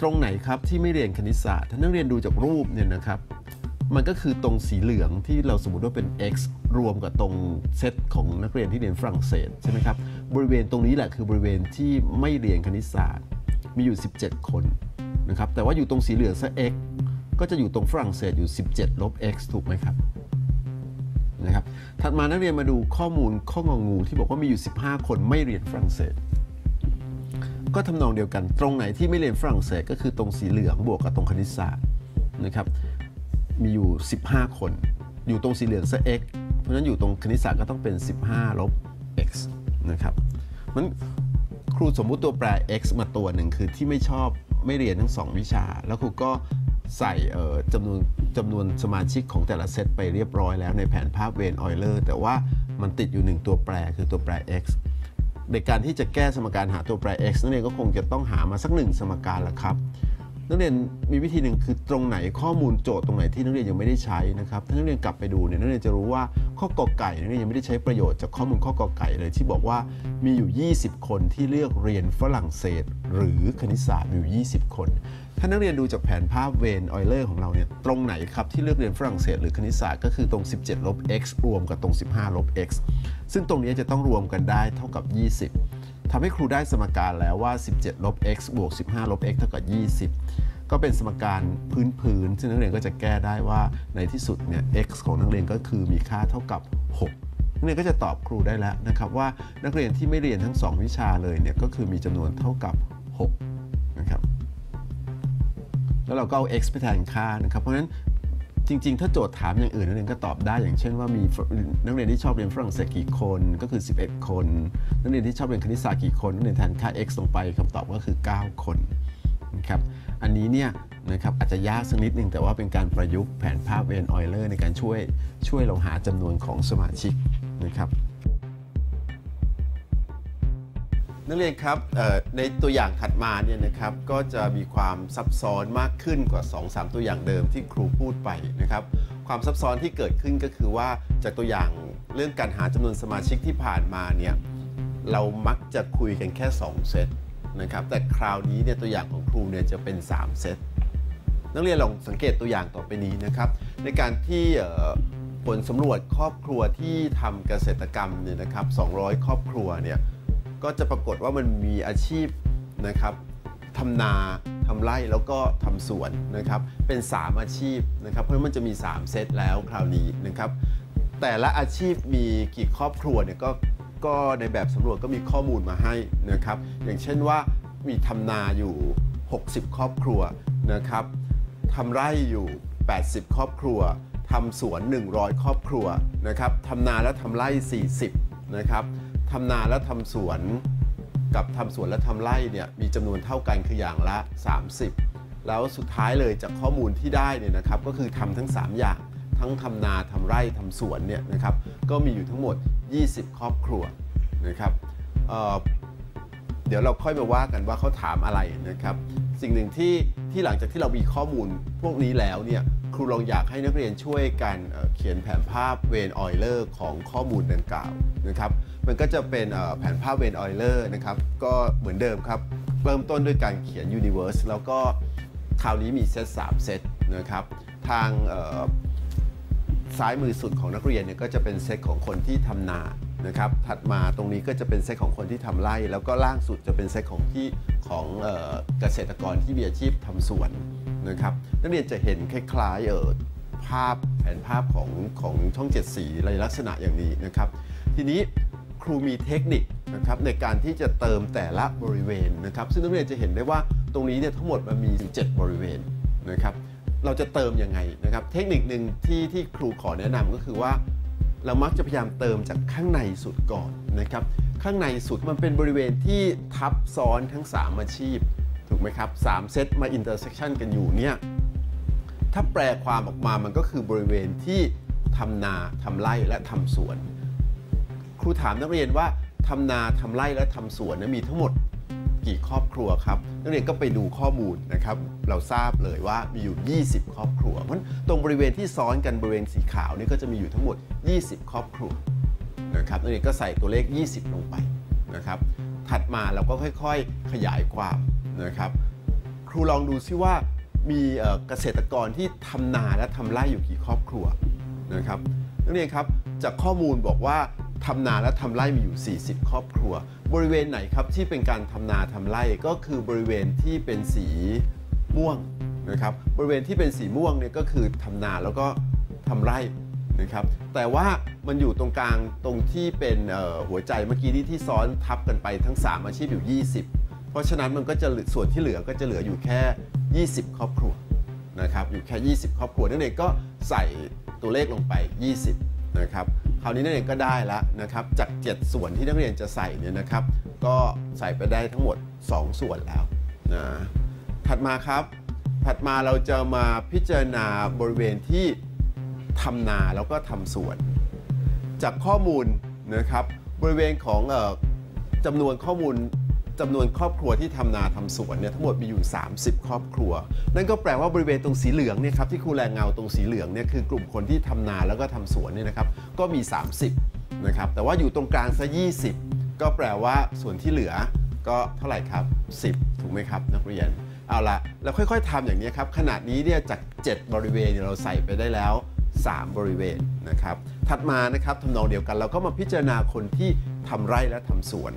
ตรงไหนครับที่ไม่เรียนคณิตศาสตร์ ถ้านักเรียนดูจากรูปเนี่ยนะครับ มันก็คือตรงสีเหลืองที่เราสมมติว่าเป็น x รวมกับตรงเซตของนักเรียนที่เรียนฝรั่งเศสใช่ไหมครับ บริเวณตรงนี้แหละคือบริเวณที่ไม่เรียนคณิตศาสตร์ มีอยู่ 17 คนนะครับ แต่ว่าอยู่ตรงสีเหลืองซะ x ก็จะอยู่ตรงฝรั่งเศสอยู่ 17 ลบ x ถูกไหมครับนะครับ ถัดมานักเรียนมาดูข้อมูลข้ององูที่บอกว่ามีอยู่ 15 คนไม่เรียนฝรั่งเศส ก็ทำนองเดียวกัน ตรงไหนที่ไม่เรียนฝรั่งเศส ก็คือตรงสีเหลืองบวกกับตรงคณิตศาสตร์นะครับ มีอยู่ 15 คน อยู่ตรงสีเหลืองซะ x เพราะฉะนั้นอยู่ตรงคณิตศาสตร์ก็ต้องเป็น 15 ลบ x นะครับมันครูสมมุติตัวแปร x มาตัวหนึ่งคือที่ไม่ชอบไม่เรียนทั้ง 2 วิชา แล้วครูก็ใส่จำนวนจำนวนสมาชิกของแต่ละเซตไปเรียบร้อยแล้วในแผนภาพเวนออยเลอร์แต่ว่ามันติดอยู่ 1 ตัวแปรคือตัวแปร x ในการที่จะแก้สมการหาตัวแปร x นั่นเองก็คงจะต้องหามาสักหนึ่งสมการละครับ นักเรียนมีวิธีหนึ่งคือตรงไหนข้อมูลโจทย์ตรงไหนที่นักเรียนยังไม่ได้ใช้นะครับถ้านักเรียนกลับไปดูเนี่ยนักเรียนจะรู้ว่าข้อกอไก่นักเรียนยังไม่ได้ใช้ประโยชน์จากข้อมูลข้อกอไก่เลยที่บอกว่ามีอยู่ 20 คนที่เลือกเรียนฝรั่งเศส หรือคณิตศาสตร์มีอยู่ 20 คน ถ้านักเรียนดูจากแผนภาพเวนออยเลอร์ของเราเนี่ยตรงไหนครับที่เลือกเรียนฝรั่งเศส หรือคณิตศาสตร์ก็คือตรง 17 ลบ x รวมกับตรง 15 ลบ x ซึ่งตรงนี้จะต้องรวมกันได้เท่ากับ 20 ทำให้ครูได้สมการแล้วว่า 17 ลบ x บวก 15 ลบ x เท่ากับ 20 ก็เป็นสมการพื้นๆซึ่งนักเรียนก็จะแก้ได้ว่าในที่สุดเนี่ย x ของนักเรียนก็คือมีค่าเท่ากับ 6นักเรียนก็จะตอบครูได้แล้วนะครับว่านักเรียนที่ไม่เรียนทั้ง 2 วิชาเลยเนี่ยก็คือมีจำนวนเท่ากับ6นะครับแล้วเราก็เอา x ไปแทนค่านะครับเพราะฉะนั้น จริง ๆ ถ้าโจทย์ถามอย่างอื่นนักเรียนก็ตอบได้อย่างเช่นว่ามีนักเรียนที่ชอบเรียนฝรั่งเศสกี่คนก็คือ 11 คน นักเรียนที่ชอบเรียนคณิตศาสตร์กี่คนนักเรียนแทนค่า x ลงไปคำตอบก็คือ 9 คนนะครับอันนี้เนี่ยนะครับอาจจะยากสักนิดนึงแต่ว่าเป็นการประยุกต์แผนภาพเวนออยเลอร์ในการช่วยช่วยเราหาจำนวนของสมาชิกนะครับ นักเรียนครับในตัวอย่างถัดมาเนี่ยนะครับก็จะมีความซับซ้อนมากขึ้นกว่า 2-3 ตัวอย่างเดิมที่ครูพูดไปนะครับความซับซ้อนที่เกิดขึ้นก็คือว่าจากตัวอย่างเรื่องการหาจำนวนสมาชิกที่ผ่านมาเนี่ยเรามักจะคุยกันแค่ 2 เซตนะครับแต่คราวนี้เนี่ยตัวอย่างของครูเนี่ยจะเป็น 3 เซตนักเรียนลองสังเกตตัวอย่างต่อไปนี้นะครับ ในการที่ผลสำรวจครอบครัวที่ทำเกษตรกรรมเนี่ยนะครับ 200 ครอบครัวเนี่ย ก็จะปรากฏว่ามันมีอาชีพนะครับทำนาทำไร่แล้วก็ทำสวนนะครับ เป็น 3 อาชีพนะครับ เพราะมันจะมี 3 เซตแล้วคราวนี้นะครับ แต่ละอาชีพมีกี่ครอบครัวเนี่ยก็ก็ในแบบสำรวจก็มีข้อมูลมาให้นะครับ อย่างเช่นว่ามีทำนาอยู่ 60 ครอบครัวนะครับทำไร่อยู่ 80 ครอบครัวทำสวน 100 ครอบครัวนะครับทำนาและทำไร่ 40นะครับ ทำนาและทำสวน กับทำสวนและทำไร่เนี่ยมีจำนวนเท่ากันคืออย่างละ 30 แล้วสุดท้ายเลยจากข้อมูลที่ได้เนี่ยนะครับก็คือทำทั้ง 3 อย่าง ทั้งทำนาทำไร่ทำสวนเนี่ยนะครับก็มีอยู่ทั้งหมด 20 ครอบครัวนะครับเเดี๋ยวเราค่อยมาว่ากันว่าเขาถามอะไรนะครับ สิ่งหนึ่งที่ที่หลังจากที่เรามีข้อมูลพวกนี้แล้วเนี่ยครูลองอยากให้นักเรียนช่วยกันเขียนแผนภาพเวนออยเลอร์ของข้อมูลดังกล่าวนะครับมันก็จะเป็นแผนภาพเวนออยเลอร์นะครับก็เหมือนเดิมครับ เริ่มต้นด้วยการเขียน Universe แล้วก็คราวนี้มีเซต3เซตนะครับทางซ้ายมือสุดของนักเรียนเนี่ยก็จะเป็นเซตของคนที่ทำนา นะครับ ถัดมาตรงนี้ก็จะเป็นเซตของคนที่ทำไร่ แล้วก็ล่างสุดจะเป็นเซตของที่ของเกษตรกรที่มีอาชีพทำสวนนะครับ นักเรียนจะเห็นคล้ายๆเออภาพแผนภาพของของช่องเจ็ดสีในลักษณะอย่างนี้นะครับ ทีนี้ครูมีเทคนิคนะครับในการที่จะเติมแต่ละบริเวณนะครับ ซึ่งนักเรียนจะเห็นได้ว่าตรงนี้เนี่ยทั้งหมดมันมี 7 บริเวณนะครับ เราจะเติมยังไงนะครับ เทคนิคหนึ่งที่ที่ครูขอแนะนำก็คือว่า เรามักจะพยายามเติมจากข้างในสุดก่อนนะครับ ข้างในสุดมันเป็นบริเวณที่ทับซ้อนทั้ง 3 อาชีพ ถูกไหมครับสามเซตมาอินเตอร์เซ็กชันกันอยู่เนี่ยถ้าแปลความออกมามันก็คือบริเวณที่ทำนาทำไร่และทำสวน ครูถามนักเรียนว่าทำนาทำไร่และทำสวนมีทั้งหมด กี่ครอบครัวครับนักเรียนก็ไปดูข้อมูลนะครับ เราทราบเลยว่ามีอยู่ 20 ครอบครัวเพราะตรงบริเวณที่ซ้อนกันบริเวณสีขาวนี่ก็จะมีอยู่ทั้งหมด 20 ครอบครัวนะครับนักเรียนก็ใส่ตัวเลข 20 ลงไปนะครับ ถัดมาเราก็ค่อยๆขยายความนะครับ ครูลองดูซิว่ามีเกษตรกรที่ทำนาและทำไร่อยู่กี่ครอบครัวนะครับนักเรียนครับจากข้อมูลบอกว่าทำนาและทำไร่มีอยู่ 40 ครอบครัว บริเวณไหนครับที่เป็นการทำนาทำไร่ก็คือบริเวณที่เป็นสีม่วงนะครับบริเวณที่เป็นสีม่วงเนี่ยก็คือทำนาแล้วก็ทำไร่นะครับแต่ว่ามันอยู่ตรงกลางตรงที่เป็นหัวใจเมื่อกี้นี้ที่ซ้อนทับกันไปทั้ง 3 อาชีพอยู่ 20 เพราะฉะนั้นมันก็จะส่วนที่เหลือก็จะเหลืออยู่แค่ 20 ครอบครัวนะครับอยู่แค่ 20 ครอบครัวนั่นเองก็ใส่ตัวเลขลงไป 20นะครับ คราวนี้นักเรียนก็ได้แล้วนะครับจาก 7 ส่วนที่นักเรียนจะใส่เนี่ยนะครับ ก็ใส่ไปได้ทั้งหมด 2 ส่วนแล้วนะถัดมาครับ ถัดมาเราจะมาพิจารณาบริเวณที่ทำนาแล้วก็ทำสวน จากข้อมูลนะครับบริเวณของจำนวนข้อมูล จำนวนครอบครัวที่ทำนาทำสวนเนี่ยทั้งหมดมีอยู่ 30 ครอบครัว นั่นก็แปลว่าบริเวณตรงสีเหลืองเนี่ยครับที่ครูแรงเงาตรงสีเหลืองเนี่ยคือกลุ่มคนที่ทำนาแล้วก็ทำสวนเนี่ยนะครับก็มี 30นะครับแต่ว่าอยู่ตรงกลางซะ20 ก็แปลว่าส่วนที่เหลือก็เท่าไหร่ครับ 10 ถูกไหมครับนักเรียนเอาละแล้วค่อย ๆทำอย่างนี้ครับขนาดนี้เนี่ยจาก 7 บริเวณเราใส่ไปได้แล้ว 3 บริเวณนะครับถัดมานะครับทำนองเดียวกันเราก็มาพิจารณาคนที่ทำไร่และทำสวน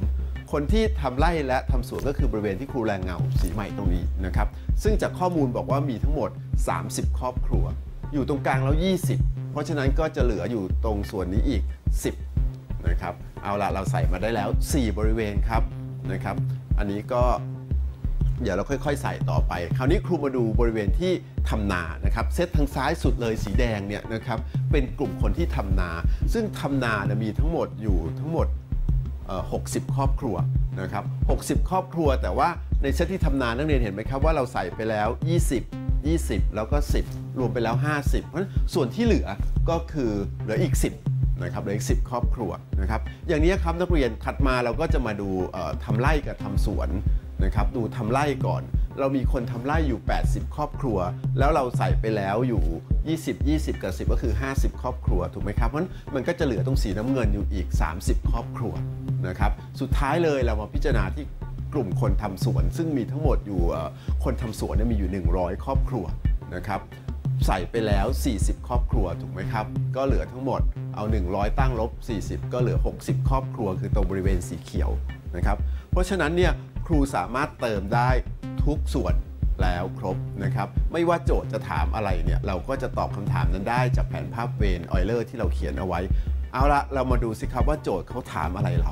คนที่ทำไร่และทำสวนก็คือบริเวณที่ครูแรงเงาสีใหม่ตรงนี้นะครับซึ่งจากข้อมูลบอกว่ามีทั้งหมด 30 ครอบครัว อยู่ตรงกลางแล้ว 20 เพราะฉะนั้นก็จะเหลืออยู่ตรงส่วนนี้อีก 10นะครับเอาละเราใส่มาได้แล้ว 4 บริเวณครับนะครับอันนี้ก็เดี๋ยวเราค่อยๆ ใส่ต่อไป คราวนี้ครูมาดูบริเวณที่ทำนานะครับเซตทางซ้ายสุดเลยสีแดงเนี่ยนะครับเป็นกลุ่มคนที่ทำนา ซึ่งทำนานะมีทั้งหมดอยู่ทั้งหมด 60 ครอบครัวนะครับ60 ครอบครัว แต่ว่าในเซตที่ทำนานนักเรียนเห็นไหมครับว่าเราใส่ไปแล้ว 20 20 แล้วก็ 10 รวมไปแล้ว 50 เพราะส่วนที่เหลือก็คือเหลืออีก 10นะครับเหลืออีก 10 ครอบครัวนะครับอย่างนี้ครับนักเรียนถัดมาเราก็จะมาดูทำไร่กับทำสวนนะครับดูทำไร่ก่อน เรามีคนทำไร่อยู่ 80 ครอบครัว แล้วเราใส่ไปแล้วอยู่ 20 20 กับ 10 ก็คือ 50 ครอบครัวถูกไหมครับเพราะฉะนั้นมันก็จะเหลือตรงสีน้ำเงินอยู่อีก 30 ครอบครัว นะครับสุดท้ายเลยเรามาพิจารณาที่กลุ่มคนทำสวน ซึ่งมีทั้งหมดอยู่คนทำสวนเนี่ยมีอยู่ 100 ครอบครัวนะครับใส่ไปแล้ว 40 ครอบครัวถูกไหมครับ ก็เหลือทั้งหมดเอา 100 ตั้งลบ 40 ก็เหลือ 60 ครอบครัว คือตรงบริเวณสีเขียวนะครับเพราะฉะนั้นเนี่ยครูสามารถเติมได้ทุกส่วนแล้วครบนะครับ ไม่ว่าโจทย์จะถามอะไรเนี่ยเราก็จะตอบคำถามนั้นได้จากแผนภาพเวนออยเลอร์ที่เราเขียนเอาไว้ เอาละเรามาดูสิครับว่าโจทย์เขาถามอะไรเรา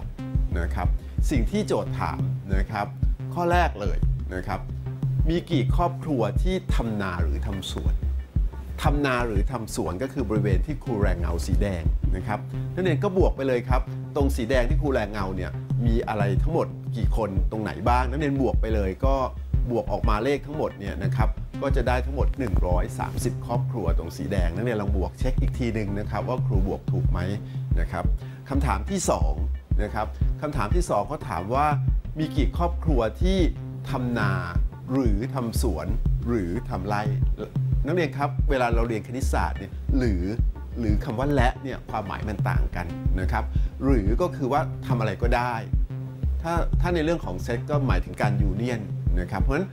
นะครับ สิ่งที่โจทย์ถามนะครับ ข้อแรกเลยนะครับ มีกี่ครอบครัวที่ทำนาหรือทำสวนทำนาหรือทำสวนก็คือบริเวณที่ครูแรงเงาสีแดงนะครับนักเรียนก็บวกไปเลยครับ ตรงสีแดงที่ครูแรงเงาเนี่ยมีอะไรทั้งหมดกี่คนตรงไหนบ้างนักเรียนบวกไปเลยก็ บวกออกมาเลขทั้งหมดเนี่ยนะครับก็จะได้ทั้งหมด 130 ครอบครัวตรงสีแดงนักเรียนลองบวกเช็คอีกทีหนึ่งนะครับว่าครูบวกถูกไหมนะครับคำถามที่2นะครับคำถามที่2เขาถามว่ามีกี่ครอบครัวที่ทำนาหรือทำสวนหรือทำไร่นักเรียนครับเวลาเราเรียนคณิตศาสตร์เนี่ยหรือหรือคำว่าและเนี่ยความหมายมันต่างกันนะครับหรือก็คือว่าทำอะไรก็ได้ ถ้าถ้าในเรื่องของเซตก็หมายถึงการยูเนียน นะครับเพราะฉะนั้น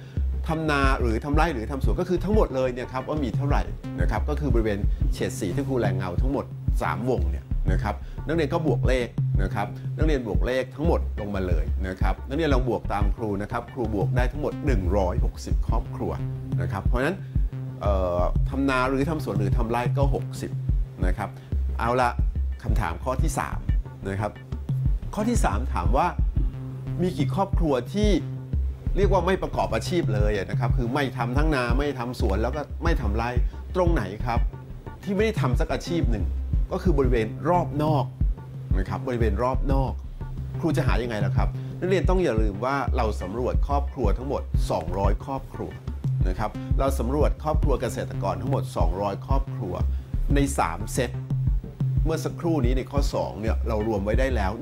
ทำนาหรือทำไร่หรือทำสวนก็คือทั้งหมดเลยเนี่ยครับว่ามีเท่าไหร่นะครับก็คือบริเวณเฉดสีที่ครูแรงเงาทั้งหมด 3 วงเนี่ยนะครับนักเรียนก็บวกเลขนะครับนักเรียนบวกเลขทั้งหมดลงมาเลยนะครับนักเรียนลองบวกตามครูนะครับครูบวกได้ทั้งหมด 160 ครอบครัวนะครับเพราะฉะนั้นทำนาหรือทำสวนหรือทำไร่ก็ 60นะครับเอาละคำถามข้อที่3นะครับข้อที่ 3 ถามว่ามีกี่ครอบครัวที่ เรียกว่าไม่ประกอบอาชีพเลยนะครับคือไม่ทำทั้งนาไม่ทำสวนแล้วก็ไม่ทำไรตรงไหนครับ ที่ไม่ได้ทำสักอาชีพหนึ่ง ก็คือบริเวณรอบนอกนะครับบริเวณรอบนอก ครูจะหายังไงล่ะครับนักเรียนต้องอย่าลืมว่าเราสำรวจครอบครัวทั้งหมด 200 ครอบครัวนะครับเราสำรวจครอบครัวเกษตรกรทั้งหมด 200 ครอบครัวใน 3 เซตเมื่อสักครู่นี้ในข้อ2เนี่ยเรารวมไว้ได้แล้ว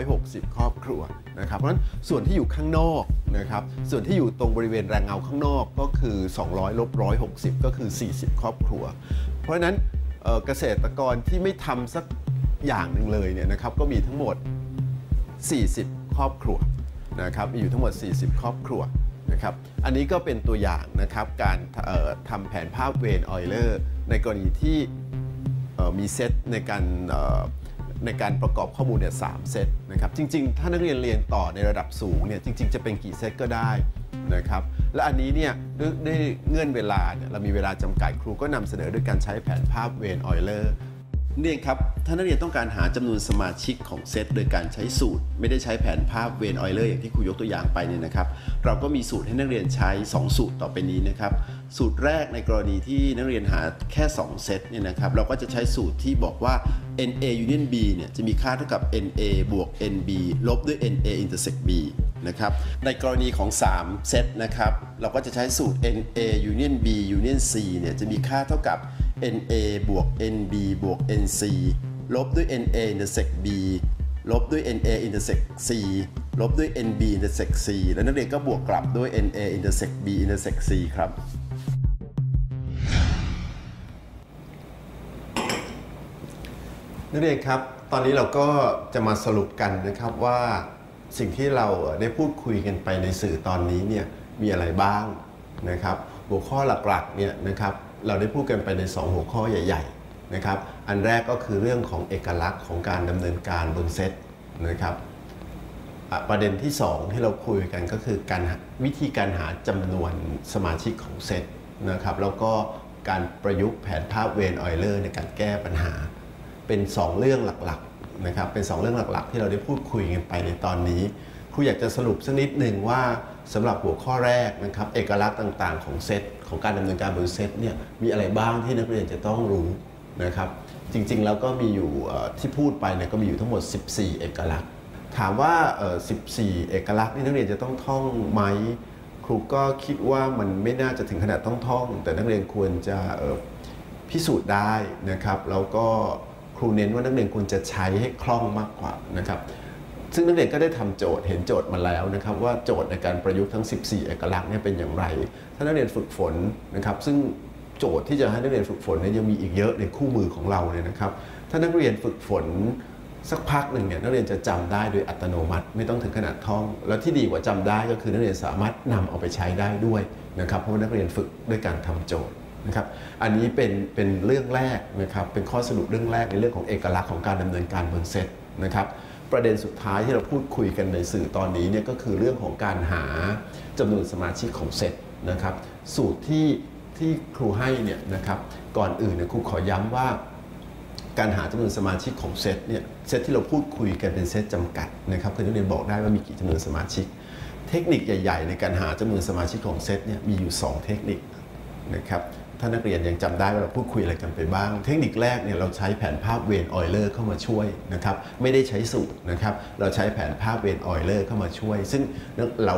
160 ครอบครัว นะครับเพราะฉะนั้นส่วนที่อยู่ข้างนอกนะครับส่วนที่อยู่ตรงบริเวณแรงเงาข้างนอกก็คือ 200ลบ160 ก็คือ 40 ครอบครัว เพราะฉะนั้นเกษตรกรที่ไม่ทำสักอย่างหนึ่งเลยเนี่ยนะครับก็มีทั้งหมด 40 ครอบครัวนะครับมีอยู่ทั้งหมด 40 ครอบครัวนะครับอันนี้ก็เป็นตัวอย่างนะครับการทำแผนภาพเวนออยเลอร์ในกรณีที่มีเซตในการ ในการประกอบข้อมูลเนี่ยสามเซตนะครับจริง ๆ ถ้านักเรียนเรียนต่อในระดับสูงเนี่ยจริง ๆ จะเป็นกี่เซตก็ได้นะครับและอันนี้เนี่ยด้วยด้เงื่อนเวลาเนี่ยเรามีเวลาจำกัดครูก็นำเสนอด้วยการใช้แผนภาพเวนออยเลอร์ เรียนครับถ้านักเรียนต้องการหาจำนวนสมาชิกของเซตโดยการใช้สูตร ไม่ได้ใช้แผนภาพเวนออยเลอร์อย่างที่ครูยกตัวอย่างไปเนี่ยนะครับ เราก็มีสูตรให้นักเรียนใช้ 2 สูตรต่อไปนี้นะครับ สูตรแรกในกรณีที่นักเรียนหาแค่ 2 เซตเนี่ยนะครับ เราก็จะใช้สูตรที่บอกว่า NA union B เนี่ยจะมีค่าเท่ากับ NA บวก NB ลบด้วย NA intersect B นะครับ ในกรณีของ 3 เซตนะครับ เราก็จะใช้สูตร NA union B union C เนี่ยจะมีค่าเท่ากับ NA บวก NB บวก NC ลบด้วย NA intersect B ลบด้วย NA intersect C ลบด้วย NB intersect C แล้วนักเรียนก็บวกกลับด้วย NA intersect B intersect C ครับ นักเรียนครับ ตอนนี้เราก็จะมาสรุปกันนะครับว่าสิ่งที่เราได้พูดคุยกันไปในสื่อตอนนี้เนี่ยมีอะไรบ้างนะครับ หัวข้อหลักๆเนี่ยนะครับ เราได้พูดกันไปใน 2 หัวข้อใหญ่ๆนะครับอันแรกก็คือเรื่องของเอกลักษณ์ของการดำเนินการบนเซตนะครับประเด็นที่ 2 ที่เราคุยกันก็คือการวิธีการหาจำนวนสมาชิกของเซตนะครับแล้วก็การประยุกต์แผนภาพเวนออยเลอร์ในการแก้ปัญหา เป็น 2 เรื่องหลักๆนะครับเป็น 2 เรื่องหลักๆ ที่เราได้พูดคุยกันไปในตอนนี้ครูอยากจะสรุปสักนิดหนึ่งว่าสำหรับหัวข้อแรกนะครับเอกลักษณ์ต่างๆของเซต ของการดำเนินการบนเซตเนี่ยมีอะไรบ้างที่นักเรียนจะต้องรู้นะครับจริงๆแล้วก็มีอยู่ที่พูดไปเนี่ยก็มีอยู่ทั้งหมด 14 เอกลักษณ์ ถามว่า 14 เอกลักษณ์นี่นักเรียนจะต้องท่องไหมครูก็คิดว่ามันไม่น่าจะถึงขนาดต้องท่อง แต่นักเรียนควรจะพิสูจน์ได้นะครับแล้วก็ครูเน้นว่านักเรียนควรจะใช้ให้คล่องมากกว่านะครับ ซึ่งนักเรียนก็ได้ทำโจทย์เห็นโจทย์มาแล้วนะครับว่าโจทย์ในการประยุกต์ทั้ง 14 เอกลักษณ์เนี่ยเป็นอย่างไร ถ้านักเรียนฝึกฝนนะครับซึ่งโจทย์ที่จะให้นักเรียนฝึกฝนเนี่ยยังมีอีกเยอะในคู่มือของเราเนี่ยนะครับ ถ้านักเรียนฝึกฝนสักพักหนึ่งเนี่ยนักเรียนจะจำได้โดยอัตโนมัติ ไม่ต้องถึงขนาดท่อง แล้วที่ดีกว่าจำได้ก็คือนักเรียนสามารถนำเอาไปใช้ได้ด้วยนะครับ เพราะว่านักเรียนฝึกด้วยการทำโจทย์นะครับอันนี้เป็นเป็นเรื่องแรกนะครับเป็นข้อสรุปเรื่องแรกในเรื่องของเอกลักษณ์ของการดำเนินการบนเซต นะครับประเด็นสุดท้ายที่เราพูดคุยกันในสื่อตอนนี้เนี่ยก็คือเรื่องของการหาจำนวนสมาชิกของเซตนะครับสูตรที่ที่ครูให้เนี่ยนะครับก่อนอื่นเนี่ยครูขอย้ำว่าการหาจำนวนสมาชิกของเซตเนี่ยเซตที่เราพูดคุยกันเป็นเซตจำกัดนะครับคือนักเรียนบอกได้ว่ามีกี่จำนวนสมาชิก เทคนิคใหญ่ ๆ ในการหาจำนวนสมาชิกของเซตเนี่ยมีอยู่ 2 เทคนิคนะครับ ถ้านักเรียนยังจำได้ว่าเราพูดคุยอะไรกันไปบ้าง เทคนิคแรกเนี่ยเราใช้แผนภาพเวนออยเลอร์เข้ามาช่วยนะครับไม่ได้ใช้สูตรนะครับเราใช้แผนภาพเวนออยเลอร์เข้ามาช่วย ซึ่งเรา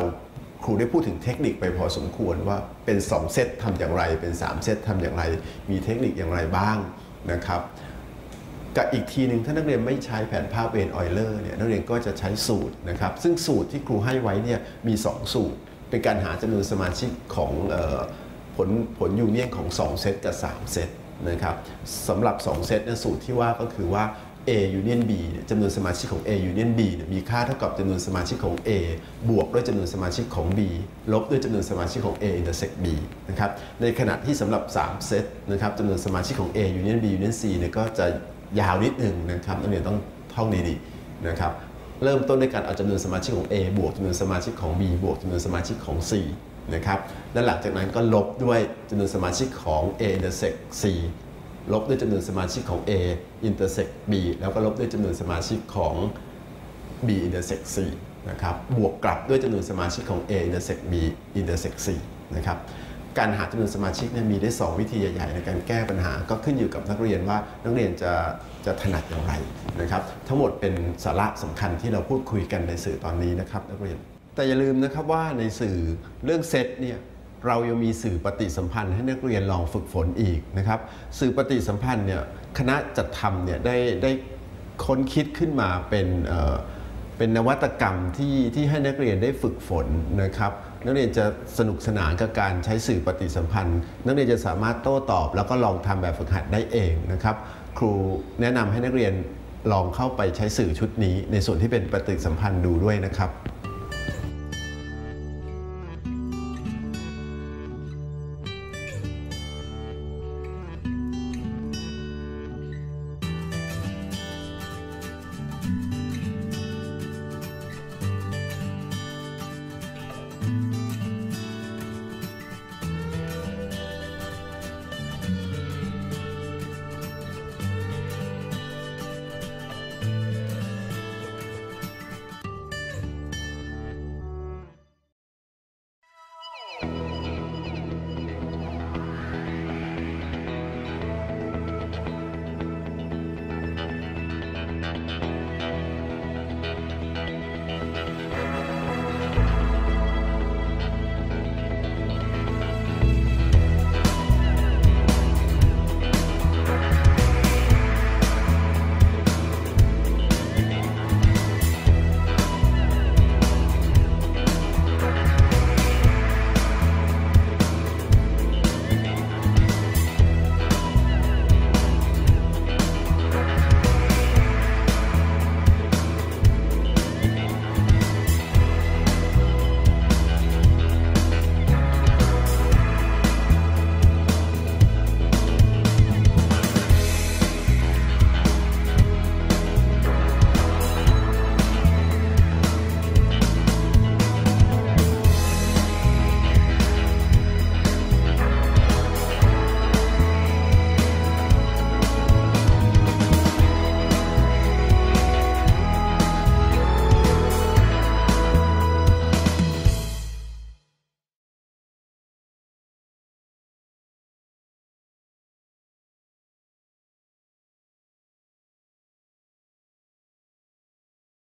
ครูได้พูดถึงเทคนิคไปพอสมควรว่าเป็น 2 เซตทำอย่างไร เป็น 3 เซตทำอย่างไร มีเทคนิคอย่างไรบ้างนะครับกับอีกทีหนึ่งถ้านักเรียนไม่ใช้แผนภาพเวนออยเลอร์เนี่ยนักเรียนก็จะใช้สูตรนะครับซึ่งสูตรที่ครูให้ไว้เนี่ยมี 2 สูตร เป็นการหาจำนวนสมาชิกของ ผลผลยูเนียนของ 2 เซตกับ 3 เซตนะครับสำหรับ 2 เซตนี่ยสูตรที่ว่าก็คือว่า A union B เนี่ยจำนวนสมาชิกของ A union B เนี่ยมีค่าเท่ากับจำนวนสมาชิกของ A บวกด้วยจำนวนสมาชิกของ B ลบด้วยจำนวนสมาชิกของ A intersect B นะครับในขณะที่สำหรับ 3 เซตนะครับจำนวนสมาชิกของ A union B union C เนี่ยก็จะยาวนิดหนึ่งนะครับนักเรียนต้องท่องดีๆนะครับเริ่มต้นด้วยการเอาจำนวนสมาชิกของ A บวกจำนวนสมาชิกของ B บวกจำนวนสมาชิกของ C นะครับและหลังจากนั้นก็ลบด้วยจำนวนสมาชิกของ A intersect C ลบด้วยจำนวนสมาชิกของ A intersect B แล้วก็ลบด้วยจำนวนสมาชิกของ B intersect C นะครับบวกกลับด้วยจำนวนสมาชิกของ A intersect B intersect C นะครับการหาจำนวนสมาชิกเนี่ยมีได้ 2 วิธีใหญ่ๆในการแก้ปัญหาก็ขึ้นอยู่กับนักเรียนว่านักเรียนจะจะถนัดอย่างไรนะครับ ทั้งหมดเป็นสาระสำคัญที่เราพูดคุยกันในสื่อตอนนี้นะครับนักเรียน แต่อย่าลืมนะครับว่าในสื่อเรื่องเซตเนี่ยเรายังมีสื่อปฏิสัมพันธ์ให้นักเรียนลองฝึกฝนอีกนะครับสื่อปฏิสัมพันธ์เนี่ยคณะจัดทำเนี่ยได้ได้ค้นคิดขึ้นมาเป็นเอ่อเป็นนวัตกรรมที่ที่ให้นักเรียนได้ฝึกฝนนะครับนักเรียนจะสนุกสนานกับการใช้สื่อปฏิสัมพันธ์ นักเรียนจะสามารถโต้ตอบ แล้วก็ลองทำแบบฝึกหัดได้เองนะครับครูแนะนำให้นักเรียนลองเข้าไปใช้สื่อชุดนี้ ในส่วนที่เป็นปฏิสัมพันธ์ดูด้วยนะครับ